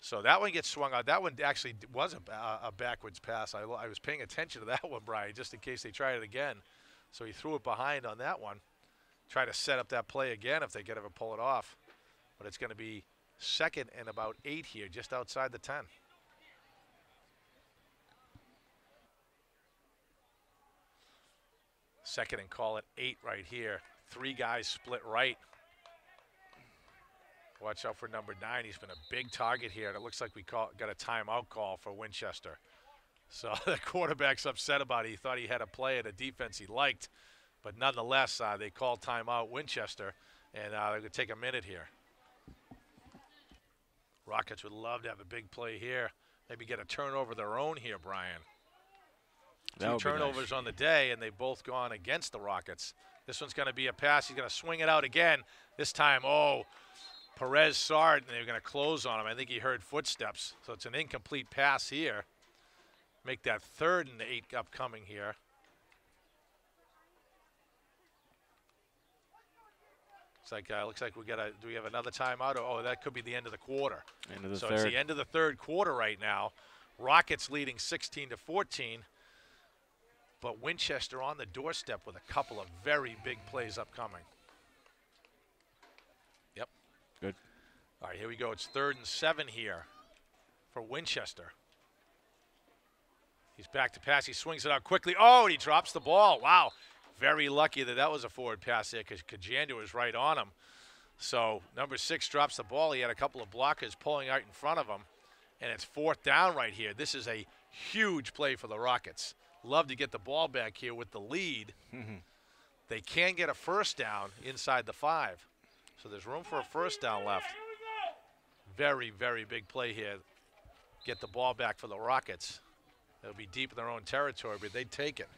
A: So that one gets swung out. That one actually was a, a backwards pass. I, I, was paying attention to that one, Brian, just in case they tried it again. So he threw it behind on that one. Try to set up that play again if they could ever pull it off. But it's going to be second and about eight here, just outside the 10. Second and call it eight right here. Three guys split right. Watch out for number nine. He's been a big target here, and it looks like we call, got a timeout call for Winchester. So the quarterback's upset about it. He thought he had a play at a defense he liked, but nonetheless, uh, they called timeout Winchester, and uh, they're going to take a minute here. Rockets would love to have a big play here. Maybe get a turnover of their own here, Brian. Two turnovers nice. on the day, and they've both gone against the Rockets. This one's going to be a pass. He's going to swing it out again. This time, oh, Perez saw it, and they're going to close on him. I think he heard footsteps. So it's an incomplete pass here. Make that third and eight upcoming here. Looks like uh, looks like we got a. Do we have another timeout? Oh, that could be the end of the quarter.
B: End of the
A: so
B: third.
A: it's the end of the third quarter right now. Rockets leading 16 to 14. But Winchester on the doorstep with a couple of very big plays upcoming. Yep.
B: Good.
A: All right, here we go. It's third and seven here for Winchester. He's back to pass. He swings it out quickly. Oh, and he drops the ball. Wow. Very lucky that that was a forward pass there because Kajander was right on him. So number six drops the ball. He had a couple of blockers pulling out in front of him. And it's fourth down right here. This is a huge play for the Rockets love to get the ball back here with the lead. Mm-hmm. they can get a first down inside the five. So there's room for a first down left. Very, very big play here. Get the ball back for the Rockets. They'll be deep in their own territory, but they'd take it.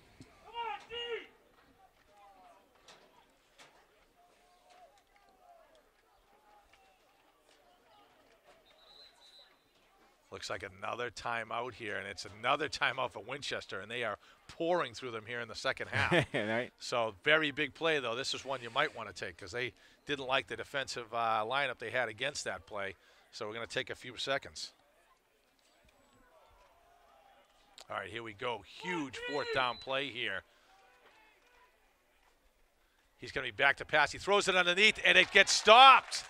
A: Looks like another timeout here, and it's another timeout for Winchester, and they are pouring through them here in the second half.
B: right.
A: So very big play, though. This is one you might want to take because they didn't like the defensive uh, lineup they had against that play. So we're going to take a few seconds. All right, here we go. Huge fourth down play here. He's going to be back to pass. He throws it underneath, and it gets stopped.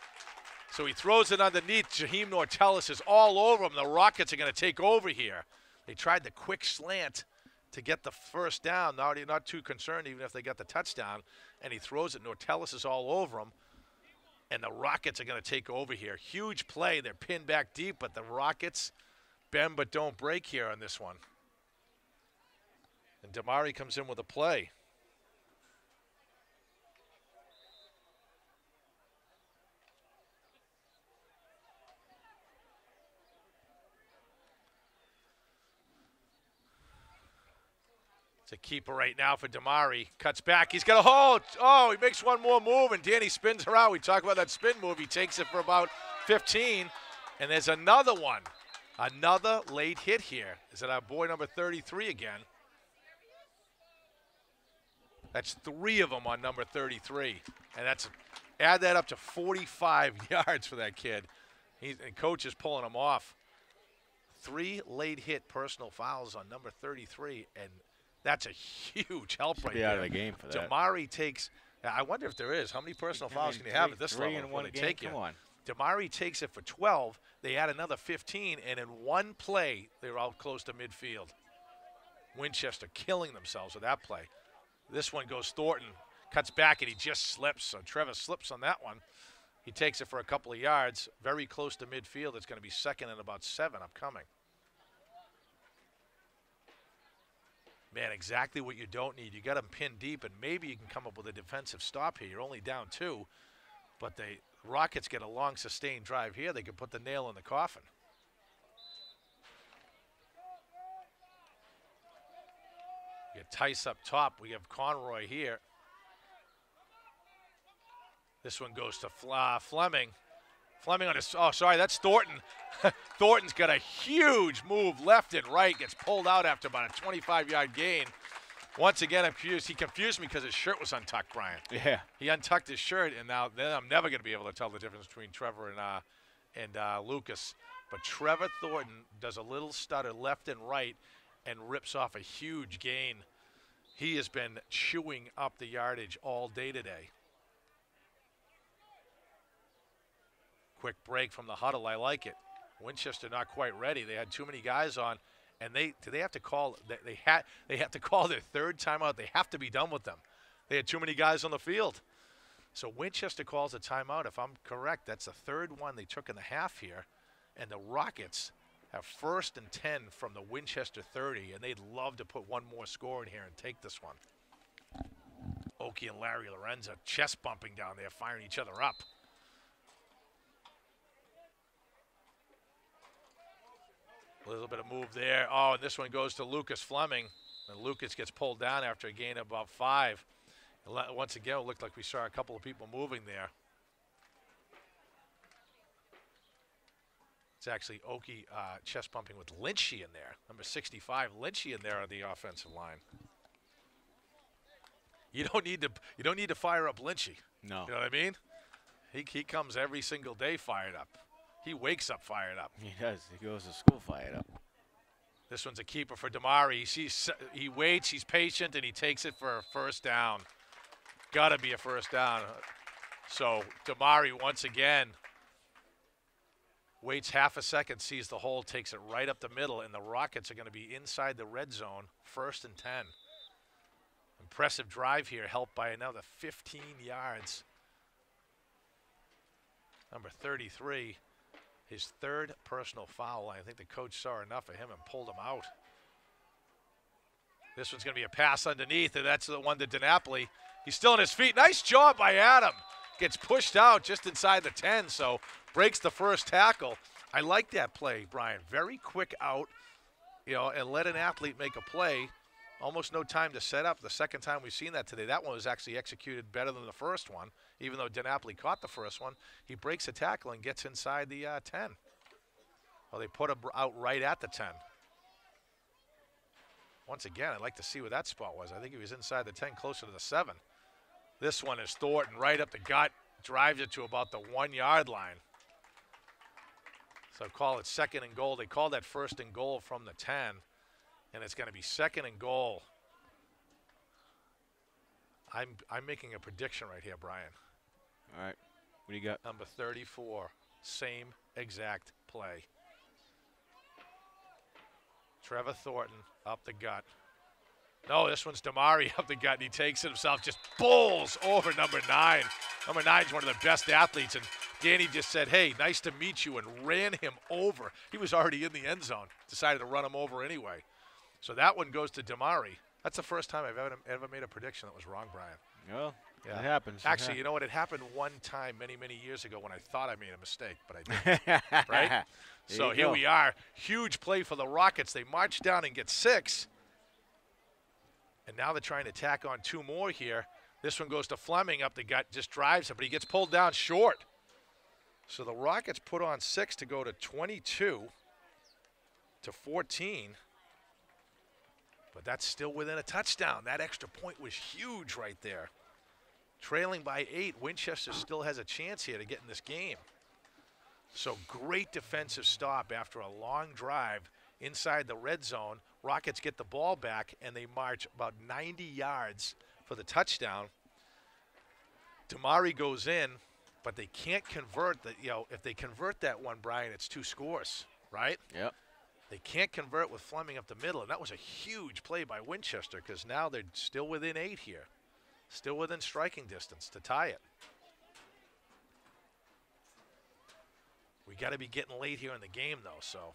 A: So he throws it underneath. Jaheim Nortellis is all over him. The Rockets are going to take over here. They tried the quick slant to get the first down. Not too concerned, even if they got the touchdown. And he throws it. Nortellis is all over him. And the Rockets are going to take over here. Huge play. They're pinned back deep, but the Rockets bend but don't break here on this one. And Damari comes in with a play. A keeper right now for Damari. Cuts back. He's got a hold. Oh, he makes one more move, and Danny spins around. We talk about that spin move. He takes it for about 15, and there's another one. Another late hit here. Is it our boy number 33 again? That's three of them on number 33, and that's add that up to 45 yards for that kid. He's, and coach is pulling him off. Three late hit personal fouls on number 33, and that's a huge help right
B: Be
A: there.
B: out of the game for that.
A: Damari takes. I wonder if there is. How many personal fouls can you have
B: three-
A: at this
B: three
A: level
B: in
A: before
B: one game?
A: take you?
B: Come on.
A: Damari takes it for 12. They add another 15, and in one play, they're out close to midfield. Winchester killing themselves with that play. This one goes Thornton, cuts back, and he just slips. So Trevor slips on that one. He takes it for a couple of yards, very close to midfield. It's going to be second and about seven upcoming. Man, exactly what you don't need. You got them pinned deep, and maybe you can come up with a defensive stop here. You're only down two, but the Rockets get a long, sustained drive here. They could put the nail in the coffin. Get Tice up top. We have Conroy here. This one goes to Fl- uh, Fleming. Fleming on his. Oh, sorry, that's Thornton. Thornton's got a huge move left and right. Gets pulled out after about a 25-yard gain. Once again, I'm confused. He confused me because his shirt was untucked, Brian.
B: Yeah.
A: He untucked his shirt, and now then I'm never going to be able to tell the difference between Trevor and uh, and uh, Lucas. But Trevor Thornton does a little stutter left and right, and rips off a huge gain. He has been chewing up the yardage all day today. Quick break from the huddle. I like it. Winchester not quite ready. They had too many guys on, and they do they have to call. They, they had they have to call their third timeout. They have to be done with them. They had too many guys on the field. So Winchester calls a timeout. If I'm correct, that's the third one they took in the half here, and the Rockets have first and ten from the Winchester 30, and they'd love to put one more score in here and take this one. Oki and Larry Lorenzo chest bumping down there, firing each other up. A little bit of move there. Oh, and this one goes to Lucas Fleming. And Lucas gets pulled down after a gain of about five. And Once again, it looked like we saw a couple of people moving there. It's actually Oki uh, chest bumping with Lynchy in there. Number 65, Lynchy in there on the offensive line. You don't need to. You don't need to fire up Lynchy.
B: No.
A: You know what I mean? He, he comes every single day fired up. He wakes up fired up.
B: He does. He goes to school fired up.
A: This one's a keeper for Damari. He sees, he waits, he's patient, and he takes it for a first down. Got to be a first down. So Damari once again waits half a second, sees the hole, takes it right up the middle, and the Rockets are going to be inside the red zone, first and 10. Impressive drive here, helped by another 15 yards. Number 33 his third personal foul. I think the coach saw enough of him and pulled him out. This one's going to be a pass underneath, and that's the one to DiNapoli. He's still on his feet. Nice job by Adam. Gets pushed out just inside the 10, so breaks the first tackle. I like that play, Brian. Very quick out, you know, and let an athlete make a play. Almost no time to set up. The second time we've seen that today, that one was actually executed better than the first one. Even though DiNapoli caught the first one, he breaks a tackle and gets inside the uh, 10. Well, they put him out right at the 10. Once again, I'd like to see where that spot was. I think he was inside the 10, closer to the 7. This one is Thornton right up the gut, drives it to about the one yard line. So call it second and goal. They call that first and goal from the 10, and it's going to be second and goal. I'm, I'm making a prediction right here, Brian.
B: All right. What do you got?
A: Number 34, same exact play. Trevor Thornton up the gut. No, this one's Damari up the gut, and he takes it himself, just bowls over number nine. Number nine's one of the best athletes, and Danny just said, hey, nice to meet you, and ran him over. He was already in the end zone, decided to run him over anyway. So that one goes to Damari. That's the first time I've ever, ever made a prediction that was wrong, Brian.
B: Well,
A: Yeah.
B: it happens.
A: Actually,
B: hap-
A: you know what? It happened one time many, many years ago when I thought I made a mistake, but I didn't. right? So here
B: go.
A: we are. Huge play for the Rockets. They march down and get six. And now they're trying to tack on two more here. This one goes to Fleming up the gut, just drives it, but he gets pulled down short. So the Rockets put on six to go to 22 to 14. But that's still within a touchdown. That extra point was huge right there. Trailing by eight, Winchester still has a chance here to get in this game. So great defensive stop after a long drive inside the red zone. Rockets get the ball back and they march about 90 yards for the touchdown. Damari goes in, but they can't convert the you know, if they convert that one, Brian, it's two scores, right?
B: Yep.
A: They can't convert with Fleming up the middle, and that was a huge play by Winchester because now they're still within eight here, still within striking distance to tie it. We got to be getting late here in the game, though. So,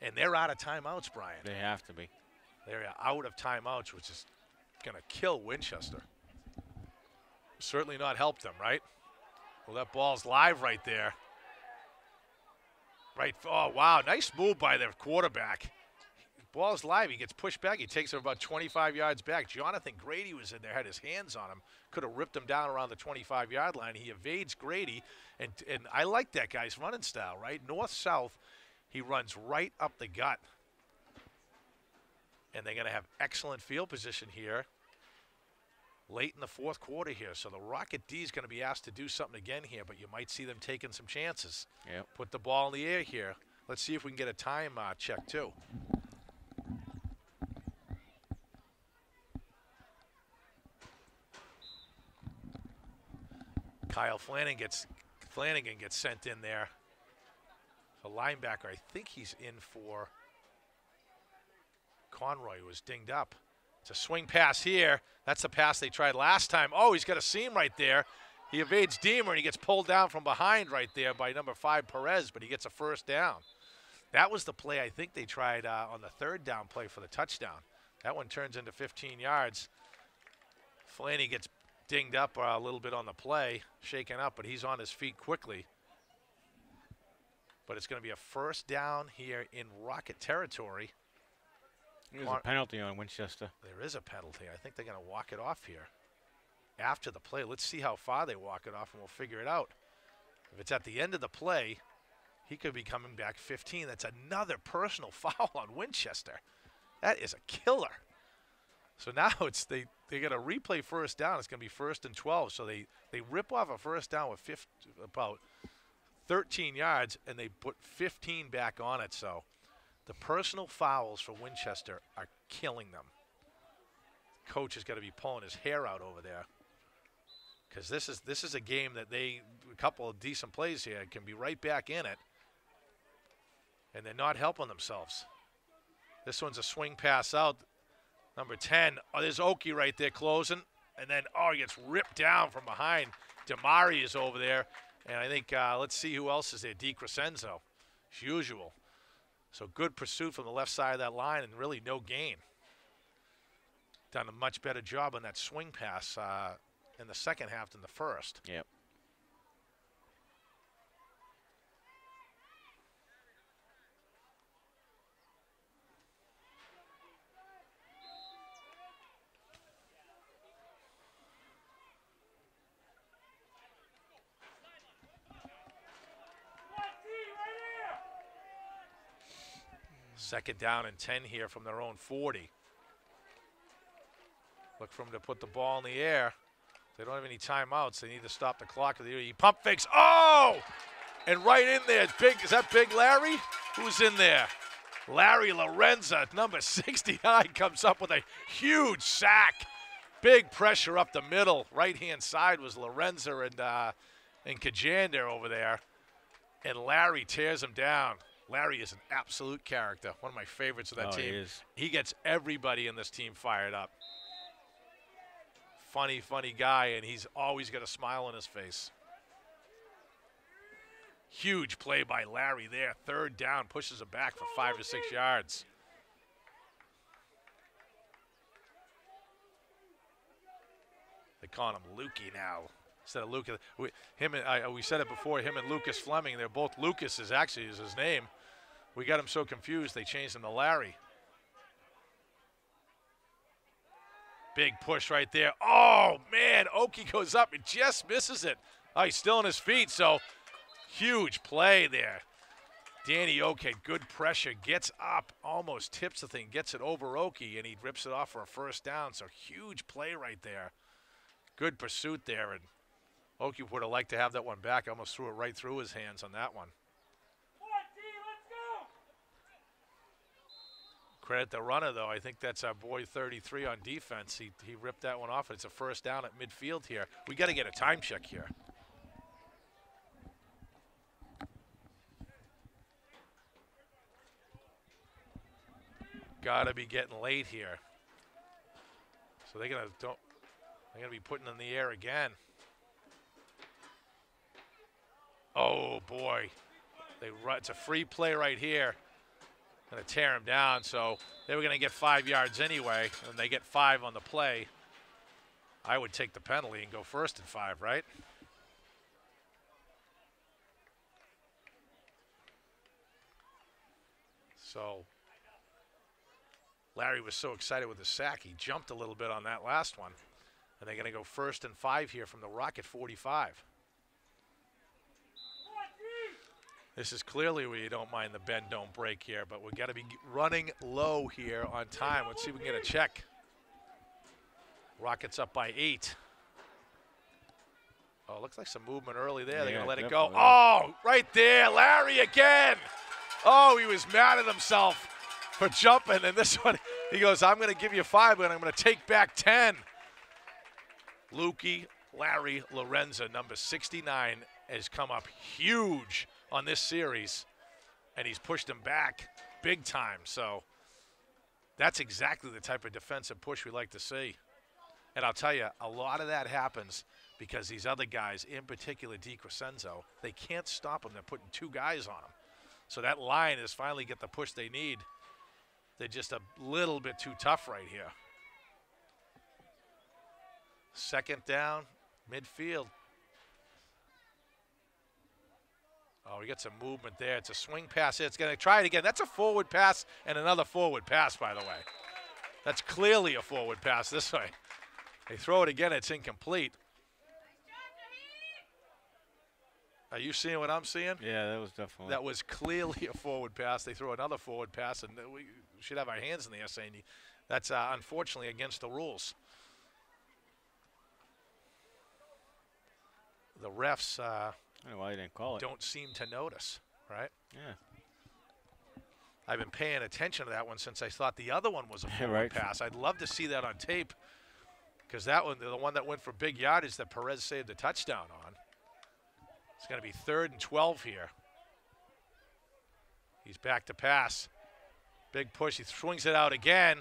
A: and they're out of timeouts, Brian.
B: They have to be.
A: They're out of timeouts, which is going to kill Winchester. Certainly not help them, right? Well, that ball's live right there. Right. Oh, wow. Nice move by their quarterback. Ball's live. He gets pushed back. He takes him about 25 yards back. Jonathan Grady was in there, had his hands on him, could have ripped him down around the 25 yard line. He evades Grady, and, and I like that guy's running style, right? North south, he runs right up the gut. And they're going to have excellent field position here late in the fourth quarter here. So the Rocket D is going to be asked to do something again here, but you might see them taking some chances.
B: Yep.
A: Put the ball in the air here. Let's see if we can get a time uh, check too. Kyle Flanagan gets Flanagan gets sent in there. The linebacker, I think he's in for Conroy, who was dinged up. It's a swing pass here. That's the pass they tried last time. Oh, he's got a seam right there. He evades Deemer and he gets pulled down from behind right there by number five Perez, but he gets a first down. That was the play I think they tried uh, on the third down play for the touchdown. That one turns into 15 yards. Flanny gets dinged up uh, a little bit on the play, shaken up, but he's on his feet quickly. But it's going to be a first down here in Rocket territory.
B: There's a penalty on Winchester.
A: There is a penalty. I think they're going to walk it off here after the play. Let's see how far they walk it off, and we'll figure it out. If it's at the end of the play, he could be coming back 15. That's another personal foul on Winchester. That is a killer. So now it's they they got a replay first down. It's going to be first and 12. So they they rip off a first down with 50, about 13 yards, and they put 15 back on it. So the personal fouls for Winchester are killing them. Coach has got to be pulling his hair out over there because this is this is a game that they a couple of decent plays here can be right back in it, and they're not helping themselves. This one's a swing pass out. Number 10. Oh, there's Oki right there closing. And then, oh, he gets ripped down from behind. Damari is over there. And I think, uh, let's see who else is there. DiCrescenzo, as usual. So good pursuit from the left side of that line and really no gain. Done a much better job on that swing pass uh, in the second half than the first.
B: Yep.
A: Second down and 10 here from their own 40. Look for him to put the ball in the air. They don't have any timeouts. They need to stop the clock. He pump fakes. Oh! And right in there, big. Is that Big Larry? Who's in there? Larry Lorenza, number 69, comes up with a huge sack. Big pressure up the middle. Right hand side was Lorenza and uh, and Kajander over there. And Larry tears him down. Larry is an absolute character. One of my favorites of that
B: Oh, he
A: team.
B: is.
A: he gets everybody in this team fired up. Funny, funny guy, and he's always got a smile on his face. Huge play by Larry there. Third down, pushes it back for five to six yards. They call him Lukey now instead of Lucas. We, him and I, we said it before. Him and Lucas Fleming. They're both Lucas is actually is his name. We got him so confused they changed him to Larry. Big push right there. Oh man, Oki goes up and just misses it. Oh, he's still on his feet, so huge play there. Danny had good pressure, gets up, almost tips the thing, gets it over Oki, and he rips it off for a first down. So huge play right there. Good pursuit there, and Oki would have liked to have that one back. Almost threw it right through his hands on that one. Credit the runner, though. I think that's our boy 33 on defense. He, he ripped that one off. It's a first down at midfield here. We got to get a time check here. Got to be getting late here. So they're gonna don't they're gonna be putting in the air again. Oh boy, they it's a free play right here. Gonna tear him down. So they were gonna get five yards anyway, and they get five on the play. I would take the penalty and go first and five, right? So Larry was so excited with the sack, he jumped a little bit on that last one. And they're going to go first and five here from the Rocket 45. This is clearly where you don't mind the bend, don't break here, but we've got to be running low here on time. Let's see if we can get a check. Rockets up by eight. Oh, looks like some movement early there.
B: Yeah,
A: They're going to let it go. Oh, right there, Larry again. Oh, he was mad at himself for jumping, and this one, he goes, I'm going to give you five, but I'm going to take back 10. Lukey, Larry Lorenza, number 69, has come up huge on this series, and he's pushed him back big time. So that's exactly the type of defensive push we like to see. And I'll tell you, a lot of that happens because these other guys, in particular DiCrescenzo, they can't stop him. They're putting two guys on him. So that line is finally get the push they need. They're just a little bit too tough right here. Second down, midfield. Oh, we got some movement there. It's a swing pass. It's going to try it again. That's a forward pass and another forward pass, by the way. That's clearly a forward pass this way. They throw it again. It's incomplete. Are you seeing what I'm seeing?
B: Yeah, that was definitely.
A: That was clearly a forward pass. They throw another forward pass, and we should have our hands in the air saying that's uh, unfortunately against the rules. The refs uh,
B: I don't know why you didn't call it.
A: don't seem to notice, right?
B: Yeah.
A: I've been paying attention to that one since I thought the other one was a forward
B: right.
A: pass. I'd love to see that on tape because that one, the one that went for big yardage that Perez saved the touchdown on. It's going to be third and 12 here. He's back to pass. Big push. He swings it out again.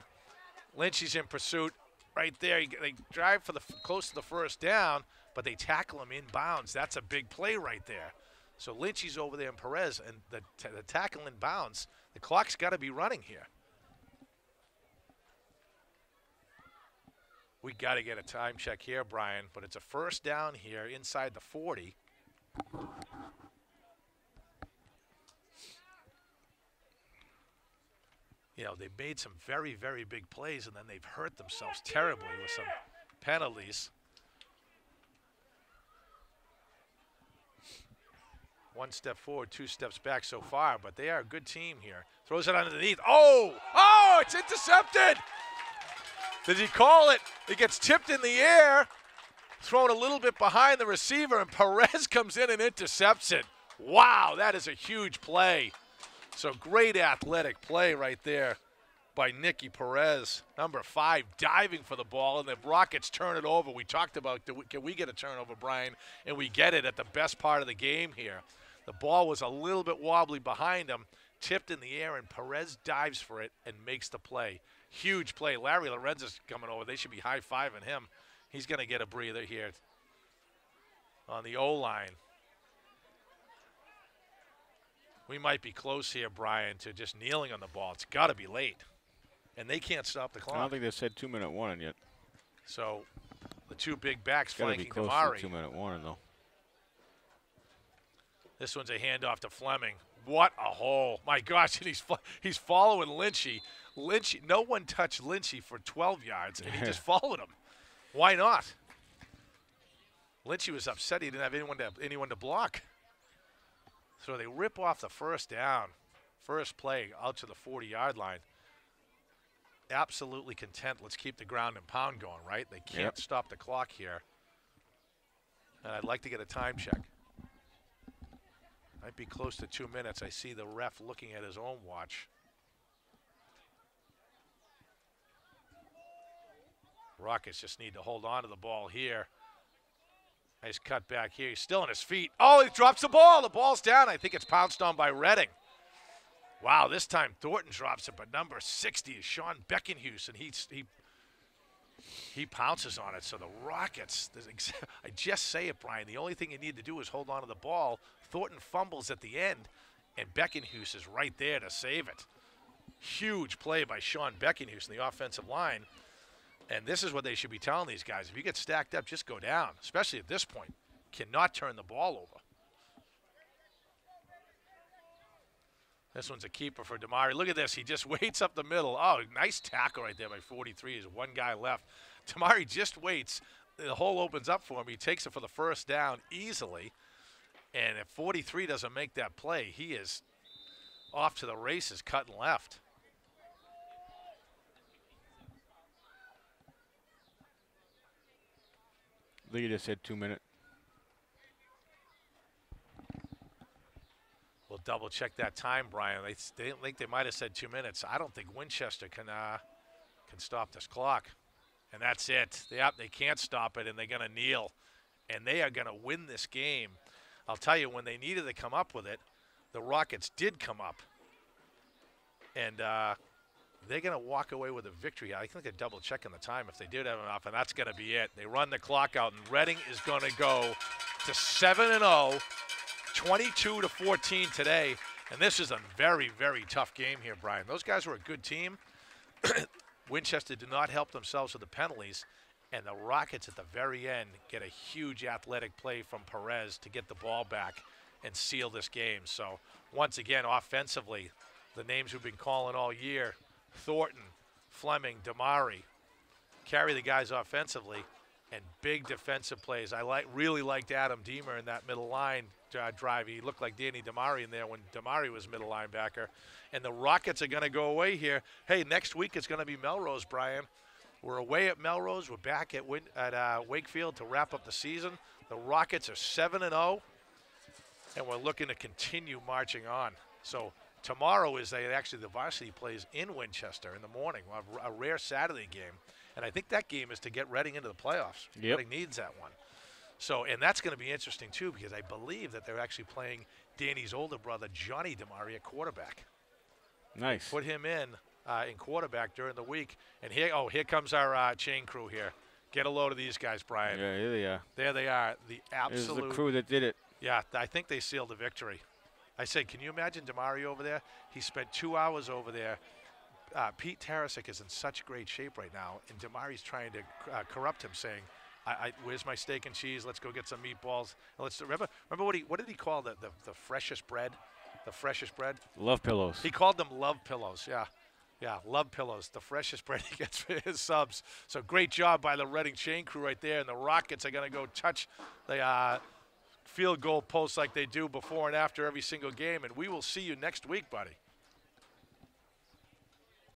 A: Lynch is in pursuit right there. He- They drive for the close to the first down, but they tackle him inbounds. That's a big play right there. So Lynchy's over there and Perez, and the, the tackle in bounds. The clock's got to be running here. We got to get a time check here, Brian, but it's a first down here inside the 40. You know, they've made some very, very big plays, and then they've hurt themselves terribly with some penalties. One step forward, two steps back so far, but they are a good team here. Throws it underneath. Oh! Oh! It's intercepted! Did he call it? It gets tipped in the air, thrown a little bit behind the receiver, and Perez comes in and intercepts it. Wow, that is a huge play. So great athletic play right there by Nicky Perez, number five, diving for the ball, and the Rockets turn it over. We talked about can we get a turnover, Brian, and we get it at the best part of the game here. The ball was a little bit wobbly behind him, tipped in the air, and Perez dives for it and makes the play. Huge play. Larry Lorenzo's coming over. They should be high fiving him. He's going to get a breather here on the O line. We might be close here, Brian, to just kneeling on the ball. It's got to be late. And they can't stop the clock.
B: I don't think they said two minute warning yet.
A: So the two big backs
B: It's got to be
A: flanking
B: close to
A: Damari.
B: two minute warning though.
A: This one's a handoff to Fleming. What a hole! My gosh, and he's he's following Lynchy. Lynchy, no one touched Lynchy for 12 yards, and he just followed him. Why not? Lynchy was upset he didn't have anyone to anyone to block. So they rip off the first down, first play out to the 40-yard line. Absolutely content. Let's keep the ground and pound going, right? They can't
B: Yep.
A: stop the clock here. And I'd like to get a time check. Might be close to two minutes. I see the ref looking at his own watch. Rockets just need to hold on to the ball here. Nice cut back here. He's still on his feet. Oh, he drops the ball. The ball's down. I think it's pounced on by Reading. Wow, this time Thornton drops it, but number 60 is Sean Beckenhuis, and he, he he pounces on it. So the Rockets, I just say it, Brian. The only thing you need to do is hold on to the ball. Thornton fumbles at the end, and Beckenhuse is right there to save it. Huge play by Sean Beckenhuse in the offensive line. And this is what they should be telling these guys. If you get stacked up, just go down, especially at this point. Cannot turn the ball over. This one's a keeper for Damari. Look at this. He just waits up the middle. Oh, nice tackle right there by 43. There's one guy left. Damari just waits. The hole opens up for him. He takes it for the first down easily. And if 43 doesn't make that play, he is off to the races, cutting left.
B: I just said two minutes.
A: Double check that time, Brian. They, they think they might have said two minutes. I don't think Winchester can uh, can stop this clock, and that's it. They they can't stop it, and they're going to kneel, and they are going to win this game. I'll tell you, when they needed to come up with it, the Rockets did come up, and uh, they're going to walk away with a victory. I think they're double checking the time if they did have enough, and that's going to be it. They run the clock out, and Reading is going to go to 7 and 0, 22 to 14 today. And this is a very, very tough game here, Brian. Those guys were a good team. Winchester did not help themselves with the penalties, and the Rockets at the very end get a huge athletic play from Perez to get the ball back and seal this game. So, once again, offensively, the names we've been calling all year Thornton, Fleming, Damari carry the guys offensively and big defensive plays. I like really liked Adam Deemer in that middle line uh, drive. He looked like Danny Damari in there when Damari was middle linebacker. And the Rockets are going to go away here. Hey, next week it's going to be Melrose, Brian. We're away at Melrose. We're back at Win- at uh, Wakefield to wrap up the season. The Rockets are seven and zero, oh, and we're looking to continue marching on. So tomorrow is they actually the varsity plays in Winchester in the morning. We'll a rare Saturday game, and I think that game is to get Reading into the playoffs.
B: Yep.
A: Reading needs that one. So, and that's going to be interesting too because I believe that they're actually playing Danny's older brother Johnny Damari at quarterback.
B: Nice.
A: Put him in uh, in quarterback during the week, and here, oh, here comes our uh, chain crew here. Get a load of these guys, Brian.
B: Yeah, here they are.
A: There they are. The
B: This is
A: absolute.
B: the crew that did it.
A: Yeah, I think they sealed the victory. I said, can you imagine Damari over there? He spent two hours over there. Uh, Pete Tarasic is in such great shape right now, and Damari's trying to uh, corrupt him, saying, I, I, "Where's my steak and cheese? Let's go get some meatballs." Let's remember. Remember what he what did he call the, the the freshest bread? The freshest bread.
B: Love pillows.
A: He called them love pillows. Yeah. Yeah, love pillows, the freshest bread he gets for his subs. So great job by the Reading chain crew right there. And the Rockets are going to go touch the uh, field goal posts like they do before and after every single game. And we will see you next week, buddy.